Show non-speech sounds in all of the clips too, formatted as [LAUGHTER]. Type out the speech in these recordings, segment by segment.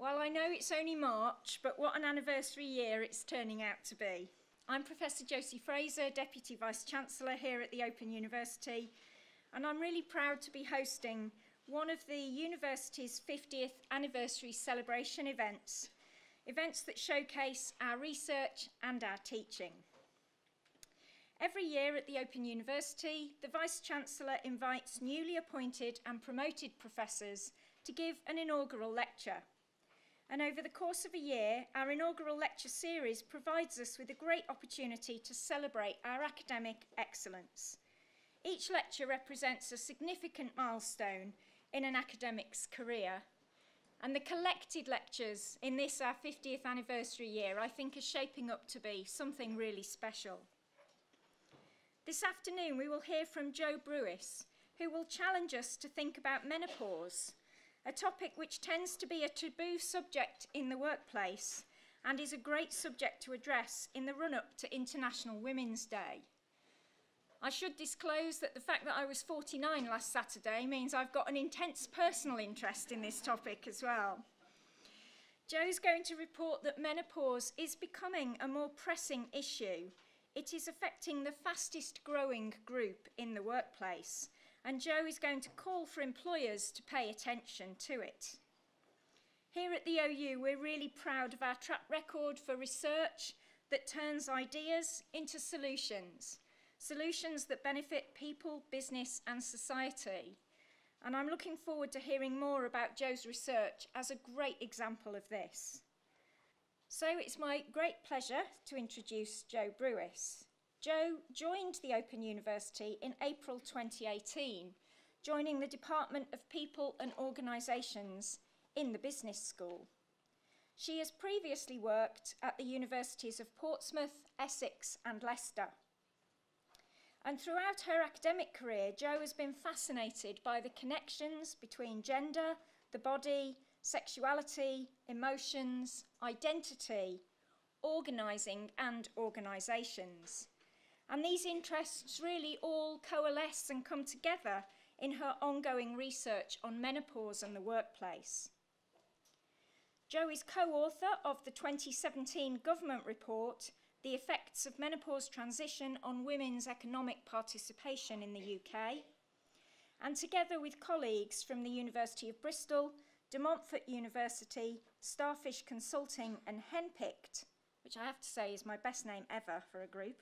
Well, I know it's only March, but what an anniversary year it's turning out to be. I'm Professor Josie Fraser, Deputy Vice Chancellor here at the Open University, and I'm really proud to be hosting one of the university's 50th anniversary celebration events, events that showcase our research and our teaching. Every year at the Open University, the Vice Chancellor invites newly appointed and promoted professors to give an inaugural lecture. And over the course of a year, our inaugural lecture series provides us with a great opportunity to celebrate our academic excellence. Each lecture represents a significant milestone in an academic's career. And the collected lectures in this, our 50th anniversary year, I think are shaping up to be something really special. This afternoon, we will hear from Jo Brewis, who will challenge us to think about menopause a topic which tends to be a taboo subject in the workplace and is a great subject to address in the run up to International Women's Day. I should disclose that the fact that I was 49 last Saturday means I've got an intense personal interest in this topic as well. Jo's going to report that menopause is becoming a more pressing issue. It is affecting the fastest growing group in the workplace and Jo is going to call for employers to pay attention to it. Here at the OU, we're really proud of our track record for research that turns ideas into solutions, solutions that benefit people, business, and society. And I'm looking forward to hearing more about Jo's research as a great example of this. So it's my great pleasure to introduce Jo Brewis. Jo joined the Open University in April 2018, joining the Department of People and Organisations in the Business School. She has previously worked at the universities of Portsmouth, Essex, and Leicester. And throughout her academic career, Jo has been fascinated by the connections between gender, the body, sexuality, emotions, identity, organising, and organisations. And these interests really all coalesce and come together in her ongoing research on menopause and the workplace. Jo is co author of the 2017 government report, The Effects of Menopause Transition on Women's Economic Participation in the UK. And together with colleagues from the University of Bristol, De Montfort University, Starfish Consulting, and Henpicked, which I have to say is my best name ever for a group.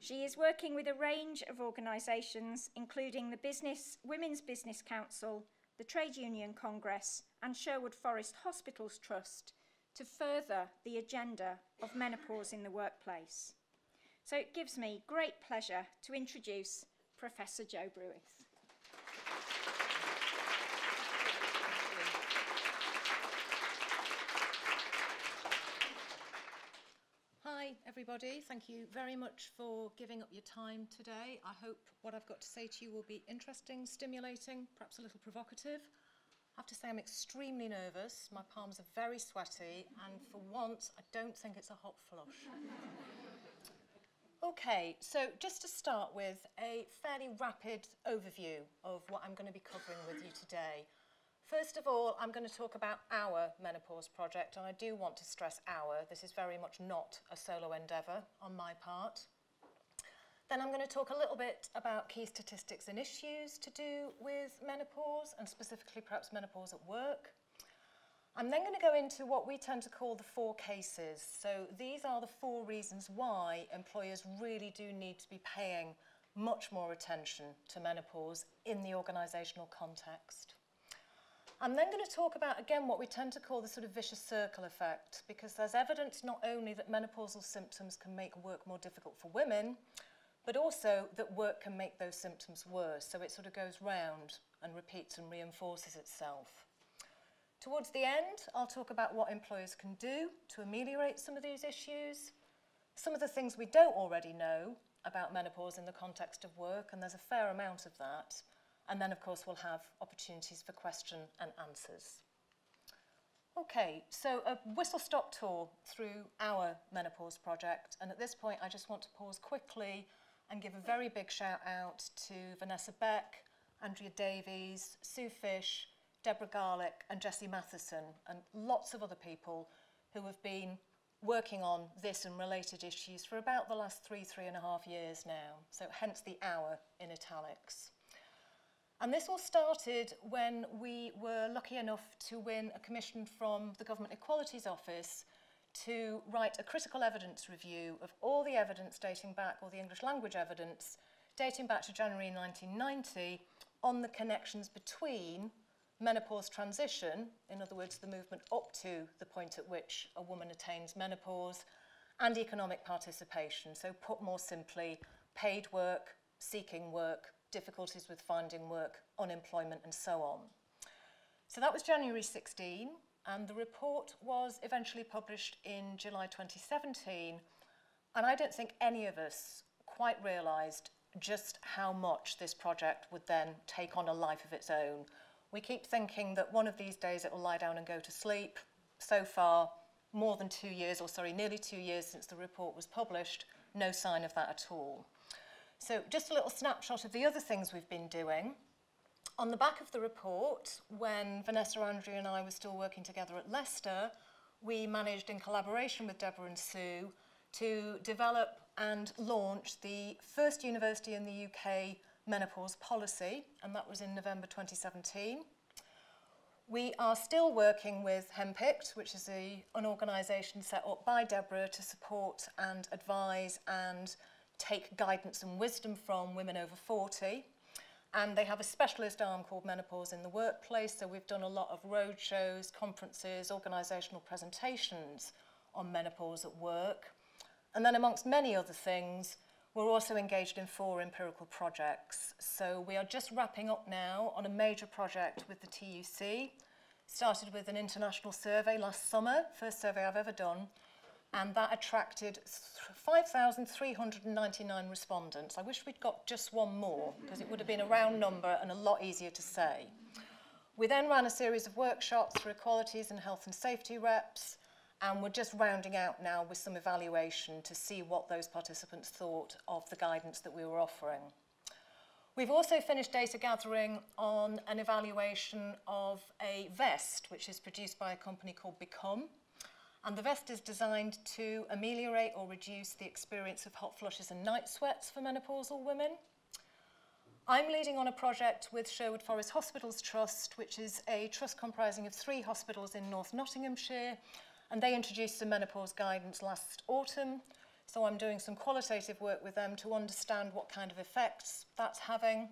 She is working with a range of organisations, including the Business, Women's Business Council, the Trade Union Congress, and Sherwood Forest Hospitals Trust, to further the agenda of menopause in the workplace. So it gives me great pleasure to introduce Professor Jo Brewis. Hi, everybody. Thank you very much for giving up your time today. I hope what I've got to say to you will be interesting, stimulating, perhaps a little provocative. I have to say I'm extremely nervous. My palms are very sweaty, and for once, I don't think it's a hot flush. [LAUGHS] okay, so just to start with, a fairly rapid overview of what I'm going to be covering with you today. First of all, I'm going to talk about our menopause project, and I do want to stress our. This is very much not a solo endeavour on my part. Then I'm going to talk a little bit about key statistics and issues to do with menopause, and specifically perhaps menopause at work. I'm then going to go into what we tend to call the four cases. So these are the four reasons why employers really do need to be paying much more attention to menopause in the organisational context. I'm then going to talk about, again, what we tend to call the sort of vicious circle effect, because there's evidence not only that menopausal symptoms can make work more difficult for women, but also that work can make those symptoms worse. So it sort of goes round and repeats and reinforces itself. Towards the end, I'll talk about what employers can do to ameliorate some of these issues, some of the things we don't already know about menopause in the context of work, and there's a fair amount of that, and then, of course, we'll have opportunities for question and answers. Okay, so a whistle-stop tour through our menopause project. And at this point, I just want to pause quickly and give a very big shout out to Vanessa Beck, Andrea Davies, Sue Fish, Deborah Garlick and Jessie Matheson, and lots of other people who have been working on this and related issues for about the last three, three and a half years now. So hence the hour in italics. And this all started when we were lucky enough to win a commission from the Government Equalities Office to write a critical evidence review of all the evidence dating back, all the English language evidence, dating back to January 1990 on the connections between menopause transition, in other words, the movement up to the point at which a woman attains menopause, and economic participation. So put more simply, paid work, seeking work, difficulties with finding work, unemployment, and so on. So, that was January 16, and the report was eventually published in July 2017. And I don't think any of us quite realised just how much this project would then take on a life of its own we keep thinking that one of these days it will lie down and go to sleep. So far, more than two years, or sorry, nearly two years since the report was published, no sign of that at all. So just a little snapshot of the other things we've been doing. On the back of the report, when Vanessa Andrea and I were still working together at Leicester, we managed in collaboration with Deborah and Sue to develop and launch the first university in the UK menopause policy, and that was in November 2017. We are still working with Henpicked, which is a, an organisation set up by Deborah to support and advise and take guidance and wisdom from women over 40. And they have a specialist arm called Menopause in the Workplace. So we've done a lot of roadshows, conferences, organisational presentations on menopause at work. And then amongst many other things, we're also engaged in four empirical projects. So we are just wrapping up now on a major project with the TUC. Started with an international survey last summer, first survey I've ever done, and that attracted 5,399 respondents. I wish we'd got just one more because it would have been a round number and a lot easier to say. We then ran a series of workshops for equalities and health and safety reps and we're just rounding out now with some evaluation to see what those participants thought of the guidance that we were offering. We've also finished data gathering on an evaluation of a vest which is produced by a company called Become and the vest is designed to ameliorate or reduce the experience of hot flushes and night sweats for menopausal women. I'm leading on a project with Sherwood Forest Hospitals Trust, which is a trust comprising of three hospitals in North Nottinghamshire, and they introduced some menopause guidance last autumn. So I'm doing some qualitative work with them to understand what kind of effects that's having.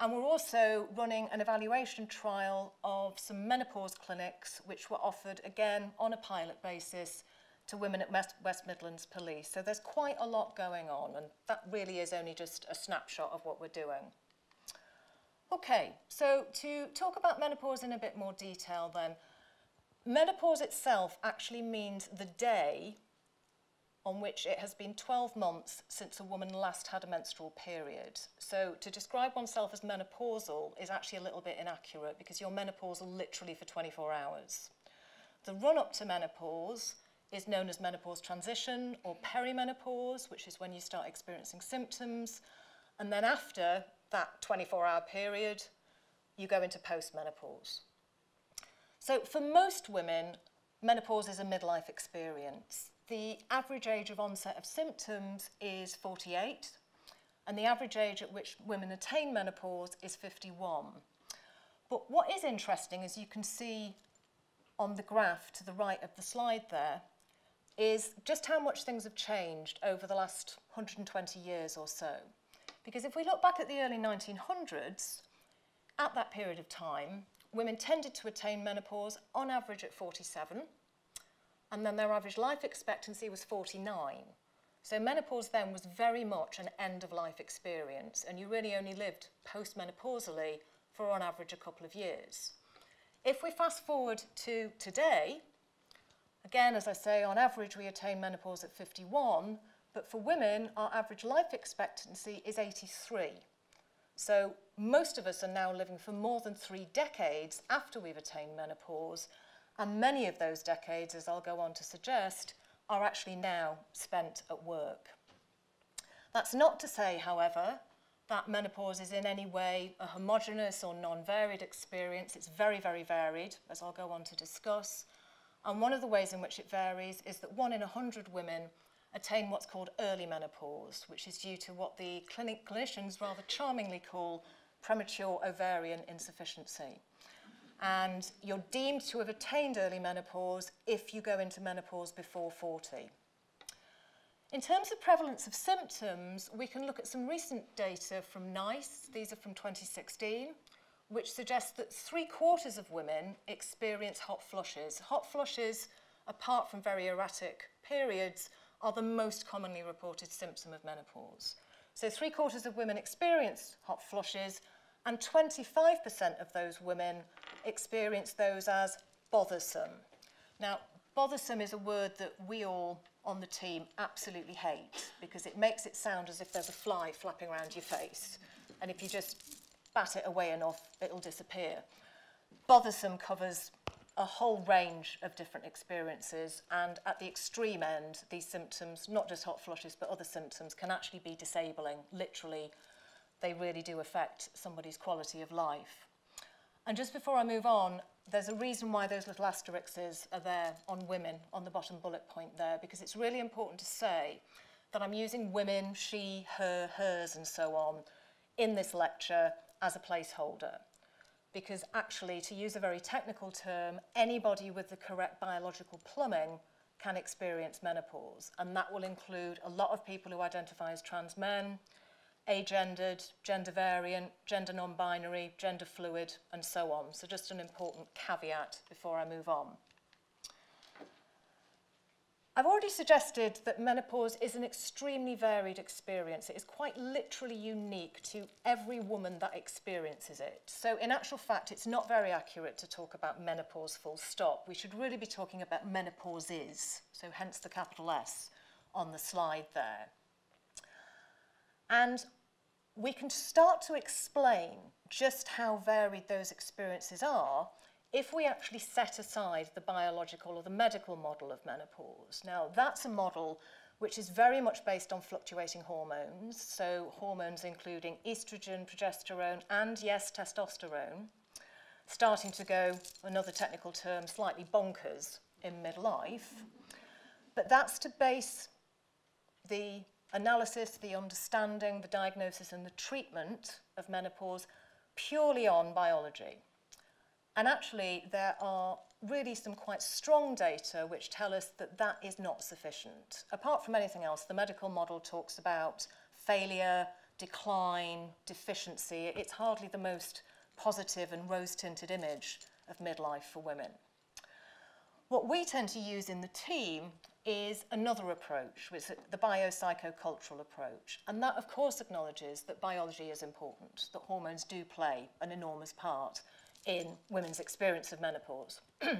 And we're also running an evaluation trial of some menopause clinics, which were offered again on a pilot basis to women at West, Midlands Police. So there's quite a lot going on, and that really is only just a snapshot of what we're doing. Okay, so to talk about menopause in a bit more detail then, Menopause itself actually means the day on which it has been 12 months since a woman last had a menstrual period. So to describe oneself as menopausal is actually a little bit inaccurate because you're menopausal literally for 24 hours. The run up to menopause is known as menopause transition or perimenopause, which is when you start experiencing symptoms. And then after that 24 hour period, you go into postmenopause. So for most women, menopause is a midlife experience. The average age of onset of symptoms is 48, and the average age at which women attain menopause is 51. But what is interesting, as you can see on the graph to the right of the slide there, is just how much things have changed over the last 120 years or so. Because if we look back at the early 1900s, at that period of time, women tended to attain menopause on average at 47, and then their average life expectancy was 49. So menopause then was very much an end of life experience, and you really only lived postmenopausally for on average a couple of years. If we fast forward to today, again, as I say, on average we attain menopause at 51, but for women, our average life expectancy is 83. So most of us are now living for more than three decades after we've attained menopause, and many of those decades, as I'll go on to suggest, are actually now spent at work. That's not to say, however, that menopause is in any way a homogenous or non-varied experience. It's very, very varied, as I'll go on to discuss. And one of the ways in which it varies is that one in 100 women attain what's called early menopause, which is due to what the clinic clinicians rather charmingly call premature ovarian insufficiency. and you're deemed to have attained early menopause if you go into menopause before 40. In terms of prevalence of symptoms, we can look at some recent data from NICE, these are from 2016, which suggests that three quarters of women experience hot flushes. Hot flushes, apart from very erratic periods, are the most commonly reported symptom of menopause. So three quarters of women experience hot flushes and 25% of those women experience those as bothersome. Now, bothersome is a word that we all on the team absolutely hate because it makes it sound as if there's a fly flapping around your face. And if you just bat it away enough, it'll disappear. Bothersome covers a whole range of different experiences and at the extreme end these symptoms not just hot flushes but other symptoms can actually be disabling literally they really do affect somebody's quality of life And just before I move on, there's a reason why those little asterisks are there on women on the bottom bullet point there, because it's really important to say that I'm using women, she, her, hers, and so on in this lecture as a placeholder. Because actually, to use a very technical term, anybody with the correct biological plumbing can experience menopause. And that will include a lot of people who identify as trans men, agendered, gender variant, gender non-binary, gender fluid, and so on. So just an important caveat before I move on. I've already suggested that menopause is an extremely varied experience. It is quite literally unique to every woman that experiences it. So in actual fact, it's not very accurate to talk about menopause full stop. We should really be talking about menopause is, so hence the capital S on the slide there. And we can start to explain just how varied those experiences are if we actually set aside the biological or the medical model of menopause. Now, that's a model which is very much based on fluctuating hormones, so hormones including estrogen, progesterone, and yes, testosterone, starting to go, another technical term, slightly bonkers in midlife. But that's to base the analysis, the understanding, the diagnosis, and the treatment of menopause purely on biology. And actually, there are really some quite strong data which tell us that that is not sufficient. Apart from anything else, the medical model talks about failure, decline, deficiency. It's hardly the most positive and rose-tinted image of midlife for women. What we tend to use in the team is another approach, which is the biopsychocultural approach. And that, of course, acknowledges that biology is important, that hormones do play an enormous part in women's experience of menopause. [CLEARS THROAT]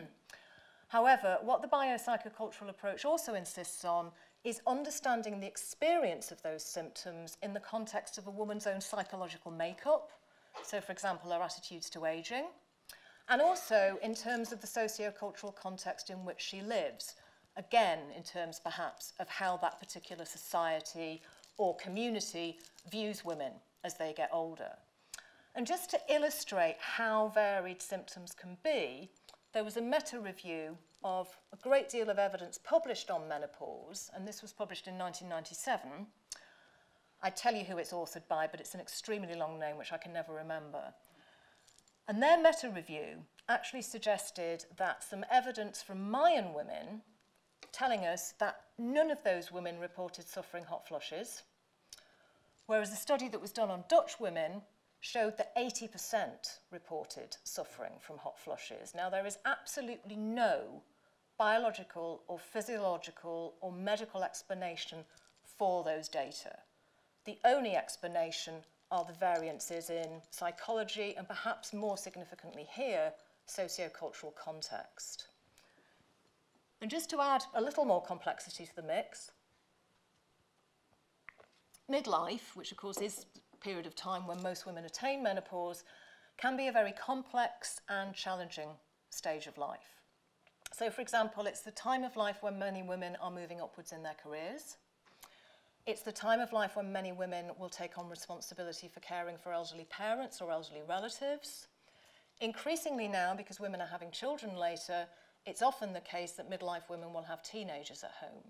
However, what the biopsychocultural approach also insists on is understanding the experience of those symptoms in the context of a woman's own psychological makeup. So, for example, her attitudes to aging, and also in terms of the socio-cultural context in which she lives. Again, in terms perhaps of how that particular society or community views women as they get older. And just to illustrate how varied symptoms can be, there was a meta-review of a great deal of evidence published on menopause, and this was published in 1997. I tell you who it's authored by, but it's an extremely long name which I can never remember. And their meta-review actually suggested that some evidence from Mayan women telling us that none of those women reported suffering hot flushes, whereas a study that was done on Dutch women showed that 80% reported suffering from hot flushes. Now, there is absolutely no biological or physiological or medical explanation for those data. The only explanation are the variances in psychology and perhaps more significantly here, sociocultural context. And just to add a little more complexity to the mix, midlife, which of course is the period of time when most women attain menopause can be a very complex and challenging stage of life. So for example, it's the time of life when many women are moving upwards in their careers. It's the time of life when many women will take on responsibility for caring for elderly parents or elderly relatives. Increasingly now, because women are having children later, it's often the case that midlife women will have teenagers at home.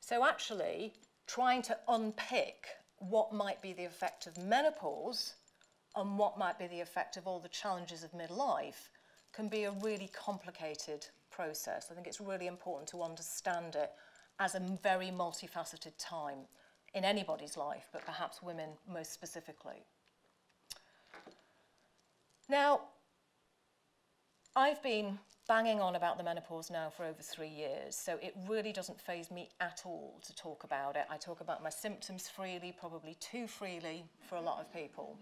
So actually, trying to unpick what might be the effect of menopause and what might be the effect of all the challenges of midlife can be a really complicated process. I think it's really important to understand it as a very multifaceted time in anybody's life, but perhaps women most specifically. Now, I've been banging on about the menopause now for over three years, so it really doesn't phase me at all to talk about it. I talk about my symptoms freely, probably too freely for a lot of people.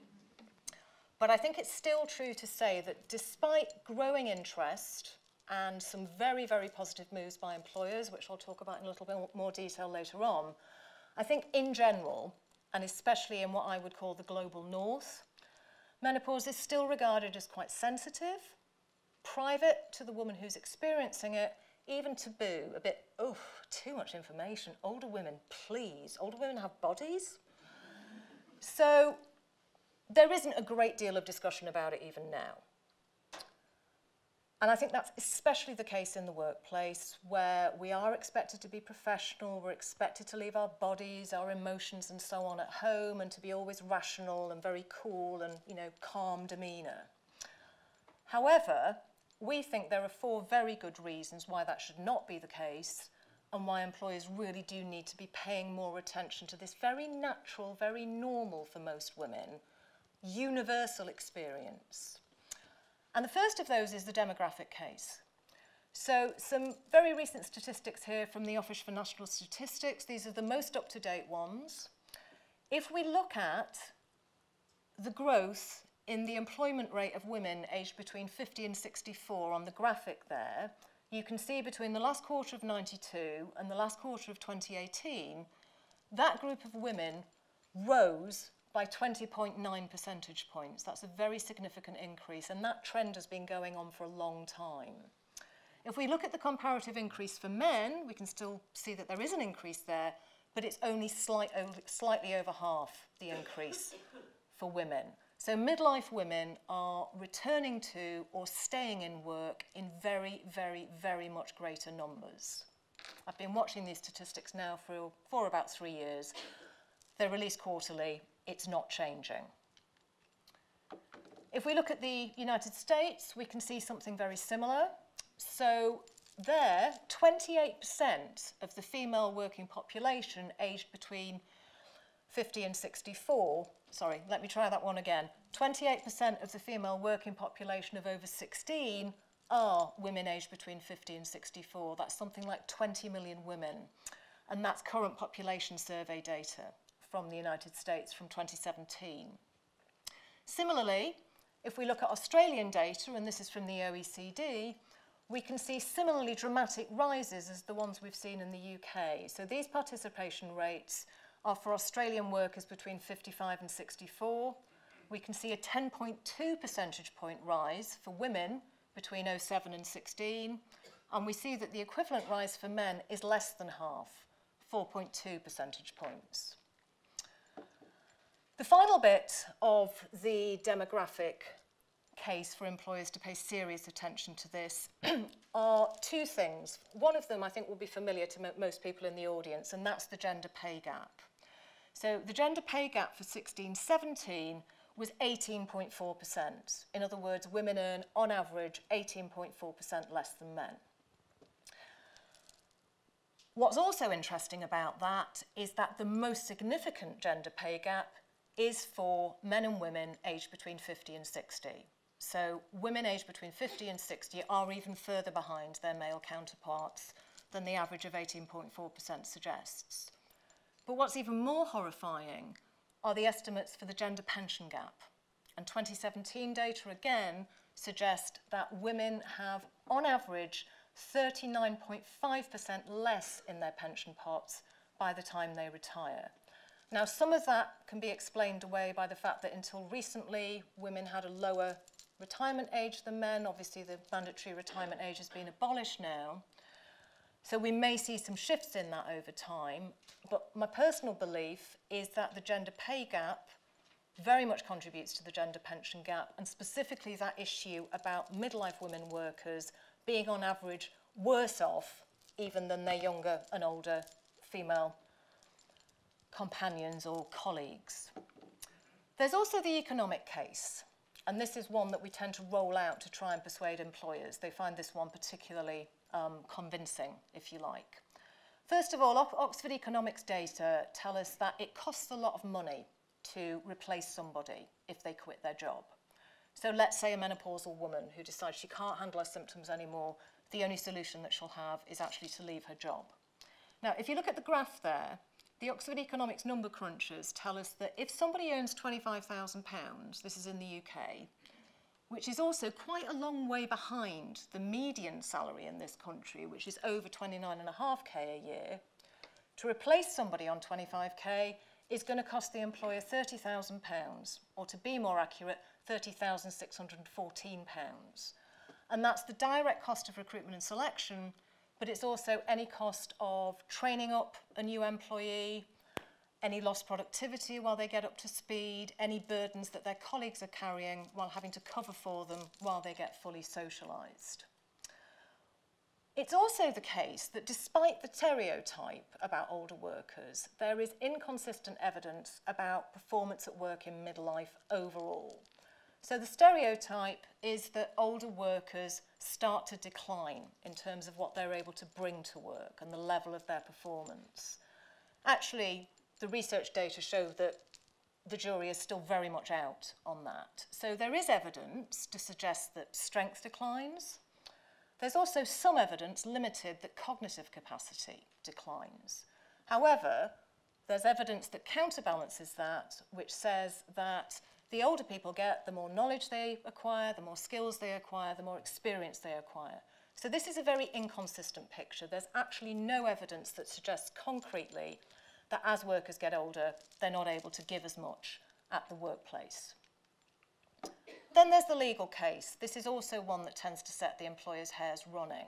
But I think it's still true to say that despite growing interest and some very, very positive moves by employers, which I'll talk about in a little bit more detail later on, I think in general, and especially in what I would call the global north, menopause is still regarded as quite sensitive private to the woman who's experiencing it, even taboo, a bit, oh, too much information. Older women, please. Older women have bodies. So there isn't a great deal of discussion about it even now. And I think that's especially the case in the workplace where we are expected to be professional, we're expected to leave our bodies, our emotions and so on at home and to be always rational and very cool and, you know, calm demeanour. However, we think there are four very good reasons why that should not be the case and why employers really do need to be paying more attention to this very natural, very normal for most women, universal experience. And the first of those is the demographic case. So some very recent statistics here from the Office for National Statistics. These are the most up-to-date ones. If we look at the growth in the employment rate of women aged between 50 and 64 on the graphic there, you can see between the last quarter of 92 and the last quarter of 2018, that group of women rose by 20.9 percentage points. That's a very significant increase, and that trend has been going on for a long time. If we look at the comparative increase for men, we can still see that there is an increase there, but it's only slight, slightly over half the increase for women. So midlife women are returning to or staying in work in very, very, very much greater numbers. I've been watching these statistics now for, for about three years. They're released quarterly. It's not changing. If we look at the United States, we can see something very similar. So there, 28% of the female working population aged between 50 and 64 sorry, let me try that one again. 28% of the female working population of over 16 are women aged between 50 and 64. That's something like 20 million women. And that's current population survey data from the United States from 2017. Similarly, if we look at Australian data, and this is from the OECD, we can see similarly dramatic rises as the ones we've seen in the UK. So these participation rates are for Australian workers between 55 and 64. We can see a 10.2 percentage point rise for women between 07 and 16. And we see that the equivalent rise for men is less than half, 4.2 percentage points. The final bit of the demographic case for employers to pay serious attention to this [CLEARS THROAT] are two things. One of them I think will be familiar to most people in the audience, and that's the gender pay gap. So the gender pay gap for 16-17 was 18.4%. In other words, women earn, on average, 18.4% less than men. What's also interesting about that is that the most significant gender pay gap is for men and women aged between 50 and 60. So women aged between 50 and 60 are even further behind their male counterparts than the average of 18.4% suggests. But what's even more horrifying are the estimates for the gender pension gap. And 2017 data again suggest that women have, on average, 39.5% less in their pension pots by the time they retire. Now, some of that can be explained away by the fact that until recently, women had a lower retirement age than men. Obviously, the mandatory retirement age has been abolished now. So we may see some shifts in that over time, but my personal belief is that the gender pay gap very much contributes to the gender pension gap and specifically that issue about midlife women workers being on average worse off even than their younger and older female companions or colleagues. There's also the economic case, and this is one that we tend to roll out to try and persuade employers. They find this one particularly um, convincing, if you like. First of all, Oxford economics data tell us that it costs a lot of money to replace somebody if they quit their job. So let's say a menopausal woman who decides she can't handle her symptoms anymore, the only solution that she'll have is actually to leave her job. Now, if you look at the graph there, the Oxford Economics number crunchers tell us that if somebody earns £25,000, this is in the UK, which is also quite a long way behind the median salary in this country, which is over 29.5k a year, to replace somebody on 25k is going to cost the employer £30,000, or to be more accurate, £30,614. And that's the direct cost of recruitment and selection, but it's also any cost of training up a new employee, any lost productivity while they get up to speed, any burdens that their colleagues are carrying while having to cover for them while they get fully socialised. It's also the case that despite the stereotype about older workers, there is inconsistent evidence about performance at work in midlife overall. So the stereotype is that older workers start to decline in terms of what they're able to bring to work and the level of their performance. Actually, the research data show that the jury is still very much out on that. So there is evidence to suggest that strength declines. There's also some evidence limited that cognitive capacity declines. However, there's evidence that counterbalances that, which says that the older people get, the more knowledge they acquire, the more skills they acquire, the more experience they acquire. So this is a very inconsistent picture. There's actually no evidence that suggests concretely that as workers get older, they're not able to give as much at the workplace. Then there's the legal case. This is also one that tends to set the employer's hairs running.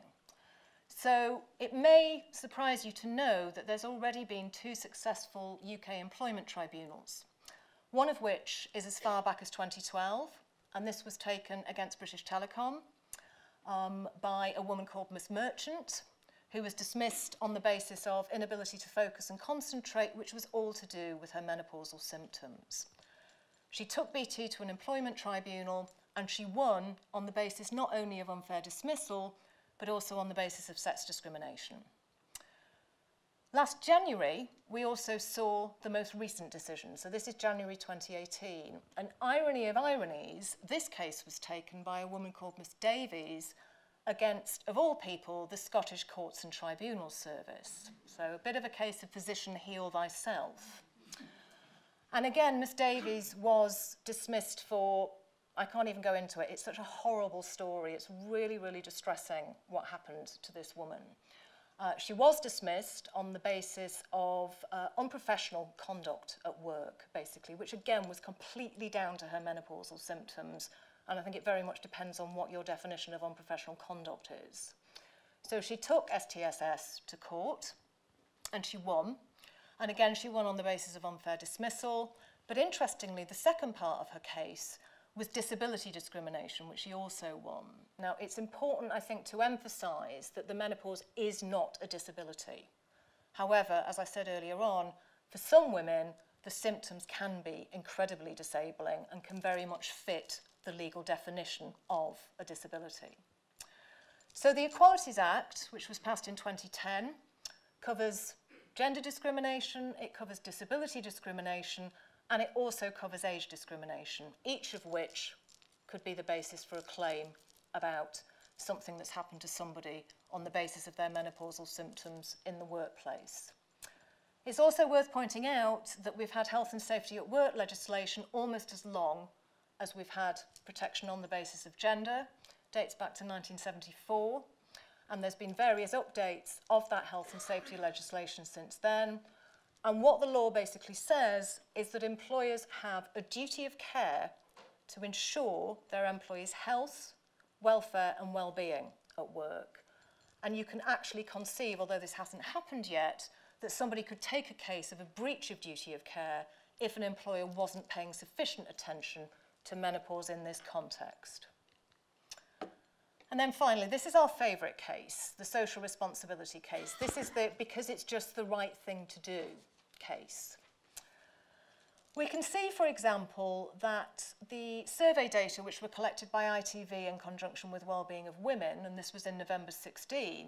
So it may surprise you to know that there's already been two successful UK employment tribunals one of which is as far back as 2012, and this was taken against British Telecom um, by a woman called Miss Merchant, who was dismissed on the basis of inability to focus and concentrate, which was all to do with her menopausal symptoms. She took BT to an employment tribunal and she won on the basis not only of unfair dismissal, but also on the basis of sex discrimination. Last January, we also saw the most recent decision. So this is January 2018. An irony of ironies, this case was taken by a woman called Miss Davies against, of all people, the Scottish Courts and Tribunal Service. So a bit of a case of physician heal thyself. And again, Miss Davies was dismissed for, I can't even go into it, it's such a horrible story. It's really, really distressing what happened to this woman. Uh, she was dismissed on the basis of uh, unprofessional conduct at work, basically, which again was completely down to her menopausal symptoms And I think it very much depends on what your definition of unprofessional conduct is. So she took STSS to court and she won. And again, she won on the basis of unfair dismissal. But interestingly, the second part of her case was disability discrimination, which she also won. Now, it's important, I think, to emphasise that the menopause is not a disability. However, as I said earlier on, for some women, the symptoms can be incredibly disabling and can very much fit the legal definition of a disability. So the Equalities Act, which was passed in 2010, covers gender discrimination, it covers disability discrimination, and it also covers age discrimination, each of which could be the basis for a claim about something that's happened to somebody on the basis of their menopausal symptoms in the workplace. It's also worth pointing out that we've had health and safety at work legislation almost as long as we've had protection on the basis of gender, dates back to 1974, and there's been various updates of that health and safety legislation since then, and what the law basically says is that employers have a duty of care to ensure their employees' health, welfare and well-being at work. And you can actually conceive, although this hasn't happened yet, that somebody could take a case of a breach of duty of care if an employer wasn't paying sufficient attention to menopause in this context. And then finally, this is our favourite case, the social responsibility case. This is the because it's just the right thing to do case. We can see, for example, that the survey data which were collected by ITV in conjunction with Wellbeing of Women, and this was in November 16,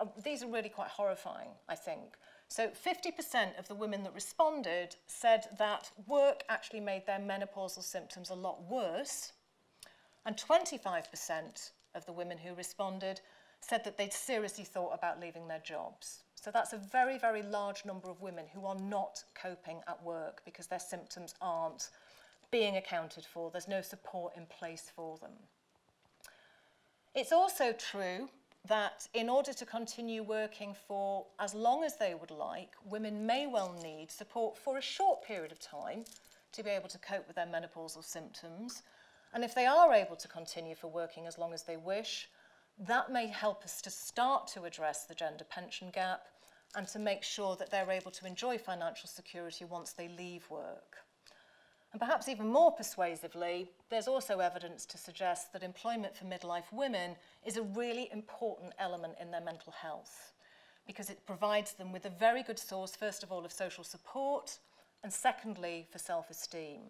uh, these are really quite horrifying, I think. So 50% of the women that responded said that work actually made their menopausal symptoms a lot worse, and 25% of the women who responded said that they'd seriously thought about leaving their jobs. So that's a very, very large number of women who are not coping at work because their symptoms aren't being accounted for. There's no support in place for them. It's also true that in order to continue working for as long as they would like, women may well need support for a short period of time to be able to cope with their menopausal symptoms. And if they are able to continue for working as long as they wish, that may help us to start to address the gender pension gap and to make sure that they're able to enjoy financial security once they leave work. And perhaps even more persuasively, there's also evidence to suggest that employment for midlife women is a really important element in their mental health because it provides them with a very good source, first of all, of social support and secondly, for self-esteem.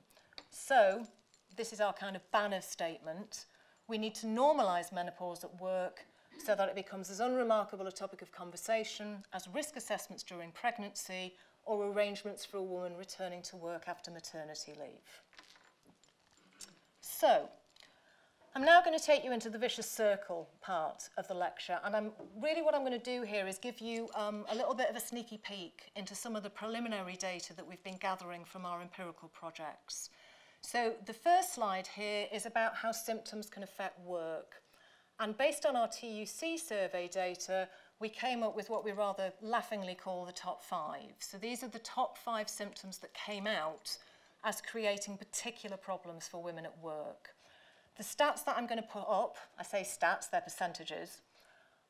So, this is our kind of banner statement. We need to normalise menopause at work so that it becomes as unremarkable a topic of conversation as risk assessments during pregnancy or arrangements for a woman returning to work after maternity leave. So, I'm now going to take you into the vicious circle part of the lecture and I'm really what I'm going to do here is give you um, a little bit of a sneaky peek into some of the preliminary data that we've been gathering from our empirical projects. So the first slide here is about how symptoms can affect work. And based on our TUC survey data, we came up with what we rather laughingly call the top five. So these are the top five symptoms that came out as creating particular problems for women at work. The stats that I'm going to put up, I say stats, they're percentages,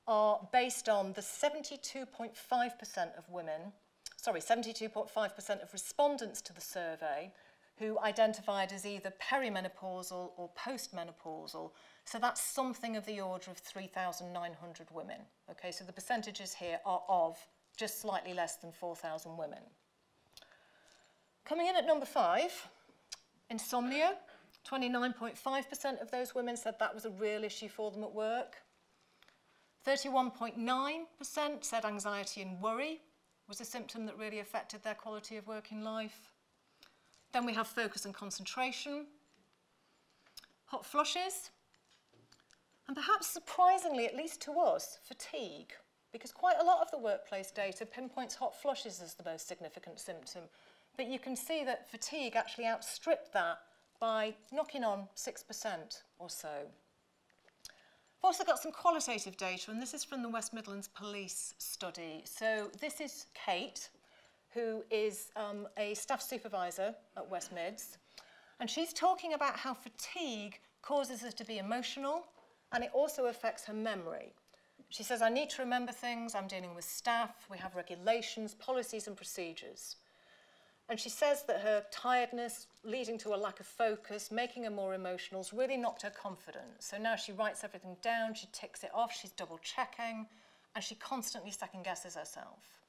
are based on the 72.5% of women, sorry, 72.5% of respondents to the survey who identified as either perimenopausal or postmenopausal so that's something of the order of 3,900 women. Okay, so the percentages here are of just slightly less than 4,000 women. Coming in at number five, insomnia. 29.5% of those women said that was a real issue for them at work. 31.9% said anxiety and worry was a symptom that really affected their quality of working life. Then we have focus and concentration. Hot flushes, and perhaps surprisingly, at least to us, fatigue, because quite a lot of the workplace data pinpoints hot flushes as the most significant symptom. But you can see that fatigue actually outstripped that by knocking on 6% or so. I've also got some qualitative data, and this is from the West Midlands Police study. So this is Kate, who is um, a staff supervisor at West Mids, and she's talking about how fatigue causes her to be emotional, and it also affects her memory. She says, I need to remember things, I'm dealing with staff, we have regulations, policies and procedures. And she says that her tiredness, leading to a lack of focus, making her more emotional, has really knocked her confidence. So now she writes everything down, she ticks it off, she's double checking, and she constantly second guesses herself.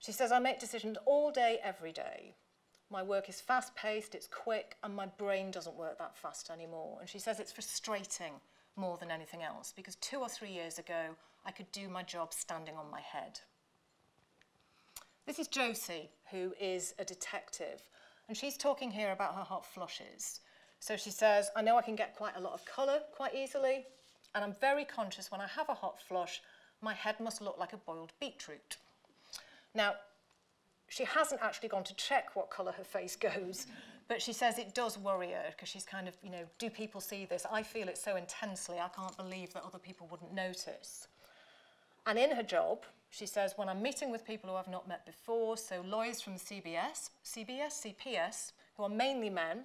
She says, I make decisions all day, every day. My work is fast paced, it's quick, and my brain doesn't work that fast anymore. And she says it's frustrating more than anything else because two or three years ago I could do my job standing on my head. This is Josie, who is a detective, and she's talking here about her hot flushes. So she says, I know I can get quite a lot of colour quite easily, and I'm very conscious when I have a hot flush, my head must look like a boiled beetroot. Now, she hasn't actually gone to check what colour her face [LAUGHS] goes, but she says it does worry her because she's kind of, you know, do people see this? I feel it so intensely, I can't believe that other people wouldn't notice. And in her job, she says, when I'm meeting with people who I've not met before, so lawyers from CBS, CBS, CPS, who are mainly men,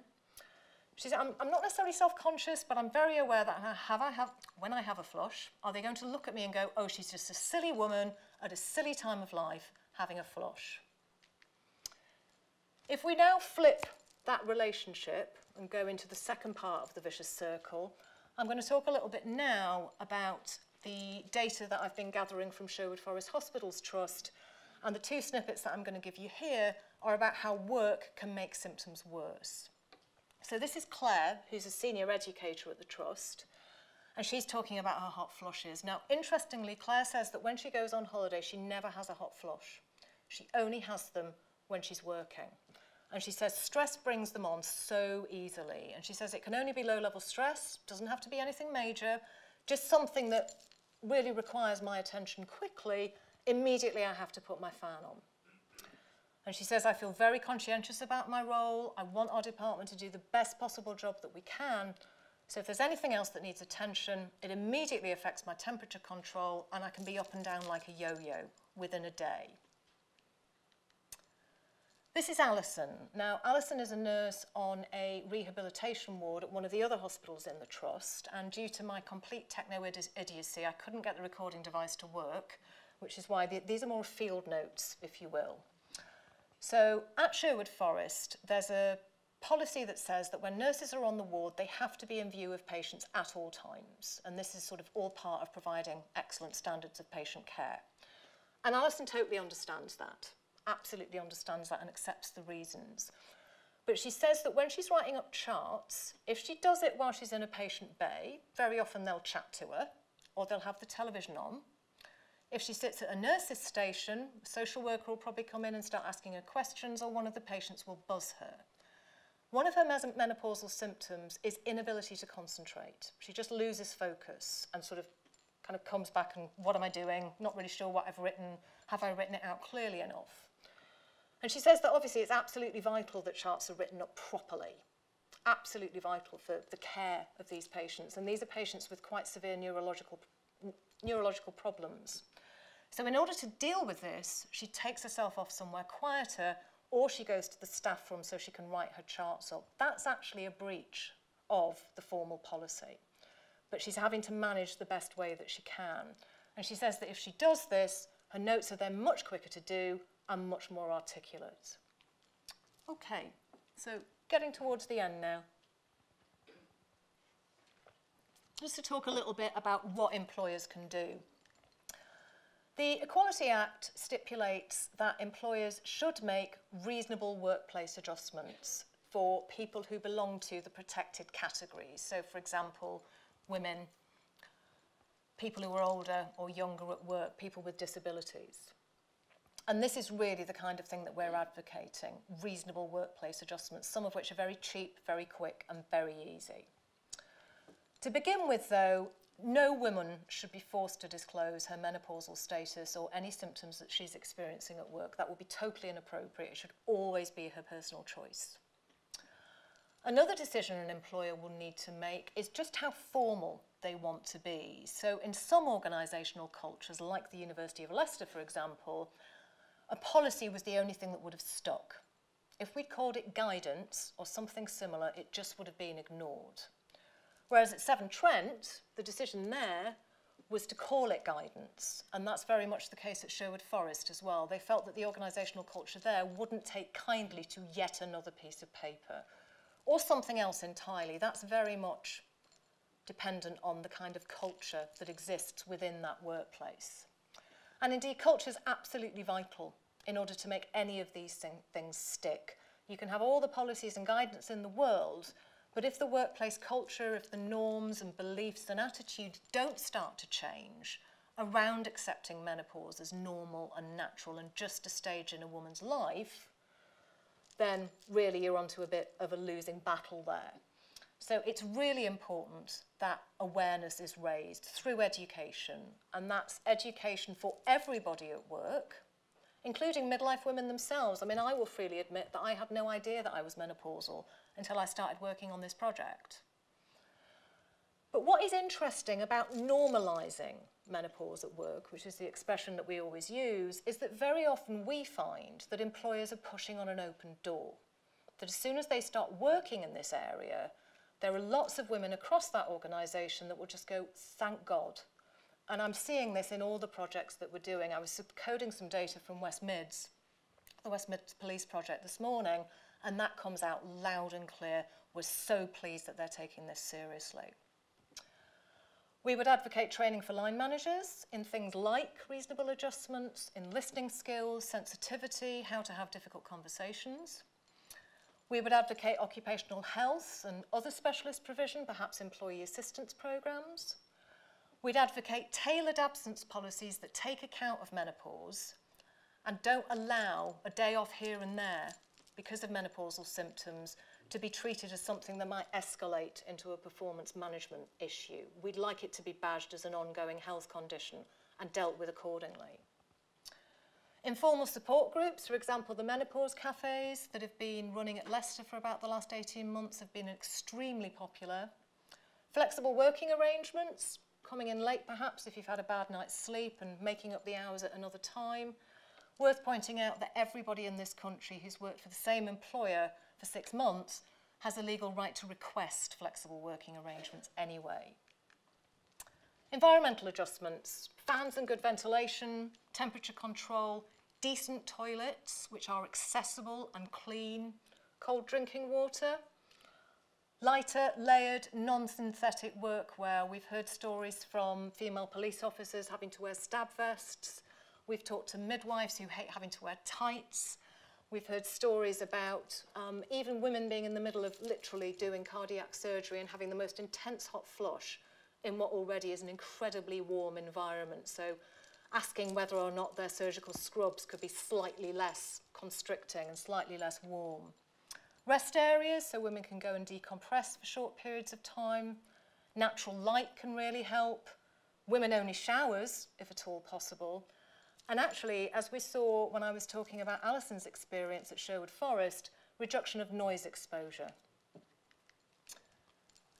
She said, I'm, I'm not necessarily self-conscious, but I'm very aware that I have I have, when I have a flush, are they going to look at me and go, oh, she's just a silly woman at a silly time of life having a flush? If we now flip that relationship and go into the second part of the vicious circle, I'm going to talk a little bit now about the data that I've been gathering from Sherwood Forest Hospitals Trust and the two snippets that I'm going to give you here are about how work can make symptoms worse. So this is Claire, who's a senior educator at the Trust, and she's talking about her hot flushes. Now, interestingly, Claire says that when she goes on holiday, she never has a hot flush. She only has them when she's working. And she says stress brings them on so easily. And she says it can only be low-level stress, doesn't have to be anything major, just something that really requires my attention quickly, immediately I have to put my fan on. And she says, I feel very conscientious about my role. I want our department to do the best possible job that we can. So if there's anything else that needs attention, it immediately affects my temperature control and I can be up and down like a yo-yo within a day. This is Alison. Now, Alison is a nurse on a rehabilitation ward at one of the other hospitals in the trust, and due to my complete techno-idiocy, I couldn't get the recording device to work, which is why the, these are more field notes, if you will. So at Sherwood Forest, there's a policy that says that when nurses are on the ward, they have to be in view of patients at all times. And this is sort of all part of providing excellent standards of patient care. And Alison totally understands that, absolutely understands that and accepts the reasons. But she says that when she's writing up charts, if she does it while she's in a patient bay, very often they'll chat to her or they'll have the television on if she sits at a nurse's station, a social worker will probably come in and start asking her questions or one of the patients will buzz her. One of her menopausal symptoms is inability to concentrate. She just loses focus and sort of kind of comes back and what am I doing? Not really sure what I've written. Have I written it out clearly enough? And she says that obviously it's absolutely vital that charts are written up properly. Absolutely vital for the care of these patients. And these are patients with quite severe neurological, neurological problems. So in order to deal with this, she takes herself off somewhere quieter or she goes to the staff room so she can write her charts up. That's actually a breach of the formal policy. But she's having to manage the best way that she can. And she says that if she does this, her notes are then much quicker to do and much more articulate. Okay, so getting towards the end now. Just to talk a little bit about what employers can do. The Equality Act stipulates that employers should make reasonable workplace adjustments for people who belong to the protected categories. So, for example, women, people who are older or younger at work, people with disabilities. And this is really the kind of thing that we're advocating, reasonable workplace adjustments, some of which are very cheap, very quick and very easy. To begin with, though, no woman should be forced to disclose her menopausal status or any symptoms that she's experiencing at work. That would be totally inappropriate. It should always be her personal choice. Another decision an employer will need to make is just how formal they want to be. So in some organisational cultures, like the University of Leicester, for example, a policy was the only thing that would have stuck. If we'd called it guidance or something similar, it just would have been ignored. Whereas at Severn Trent, the decision there was to call it guidance. And that's very much the case at Sherwood Forest as well. They felt that the organisational culture there wouldn't take kindly to yet another piece of paper or something else entirely. That's very much dependent on the kind of culture that exists within that workplace. And indeed, culture is absolutely vital in order to make any of these thing, things stick. You can have all the policies and guidance in the world, but if the workplace culture, if the norms and beliefs and attitudes don't start to change around accepting menopause as normal and natural and just a stage in a woman's life, then really you're onto a bit of a losing battle there. So it's really important that awareness is raised through education, and that's education for everybody at work, including midlife women themselves. I mean, I will freely admit that I had no idea that I was menopausal until I started working on this project. But what is interesting about normalising menopause at work, which is the expression that we always use, is that very often we find that employers are pushing on an open door. That as soon as they start working in this area, there are lots of women across that organisation that will just go, thank God. And I'm seeing this in all the projects that we're doing. I was coding some data from West Mids, the West Mids Police Project this morning, and that comes out loud and clear. We're so pleased that they're taking this seriously. We would advocate training for line managers in things like reasonable adjustments, in listening skills, sensitivity, how to have difficult conversations. We would advocate occupational health and other specialist provision, perhaps employee assistance programs. We'd advocate tailored absence policies that take account of menopause and don't allow a day off here and there because of menopausal symptoms to be treated as something that might escalate into a performance management issue. We'd like it to be badged as an ongoing health condition and dealt with accordingly. Informal support groups, for example, the menopause cafes that have been running at Leicester for about the last 18 months have been extremely popular. Flexible working arrangements, coming in late perhaps if you've had a bad night's sleep and making up the hours at another time. Worth pointing out that everybody in this country who's worked for the same employer for six months has a legal right to request flexible working arrangements anyway. Environmental adjustments, fans and good ventilation, temperature control, decent toilets which are accessible and clean, cold drinking water, lighter, layered, non-synthetic workwear. We've heard stories from female police officers having to wear stab vests. We've talked to midwives who hate having to wear tights. We've heard stories about um, even women being in the middle of literally doing cardiac surgery and having the most intense hot flush in what already is an incredibly warm environment. So asking whether or not their surgical scrubs could be slightly less constricting and slightly less warm. Rest areas, so women can go and decompress for short periods of time. Natural light can really help. Women only showers, if at all possible. And actually, as we saw when I was talking about Alison's experience at Sherwood Forest, reduction of noise exposure.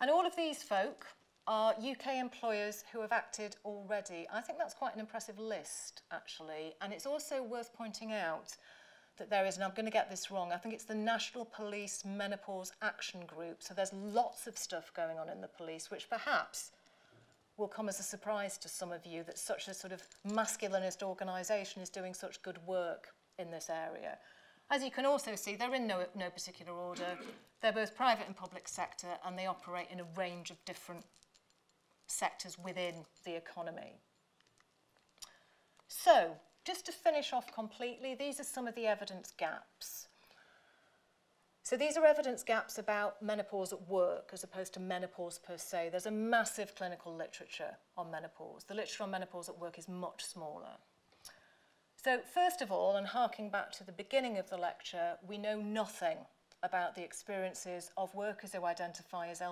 And all of these folk are UK employers who have acted already. I think that's quite an impressive list, actually. And it's also worth pointing out that there is, and I'm going to get this wrong, I think it's the National Police Menopause Action Group. So there's lots of stuff going on in the police, which perhaps will come as a surprise to some of you that such a sort of masculinist organisation is doing such good work in this area. As you can also see, they're in no, no particular order. They're both private and public sector, and they operate in a range of different sectors within the economy. So, just to finish off completely, these are some of the evidence gaps. So these are evidence gaps about menopause at work as opposed to menopause per se. There's a massive clinical literature on menopause. The literature on menopause at work is much smaller. So first of all, and harking back to the beginning of the lecture, we know nothing about the experiences of workers who identify as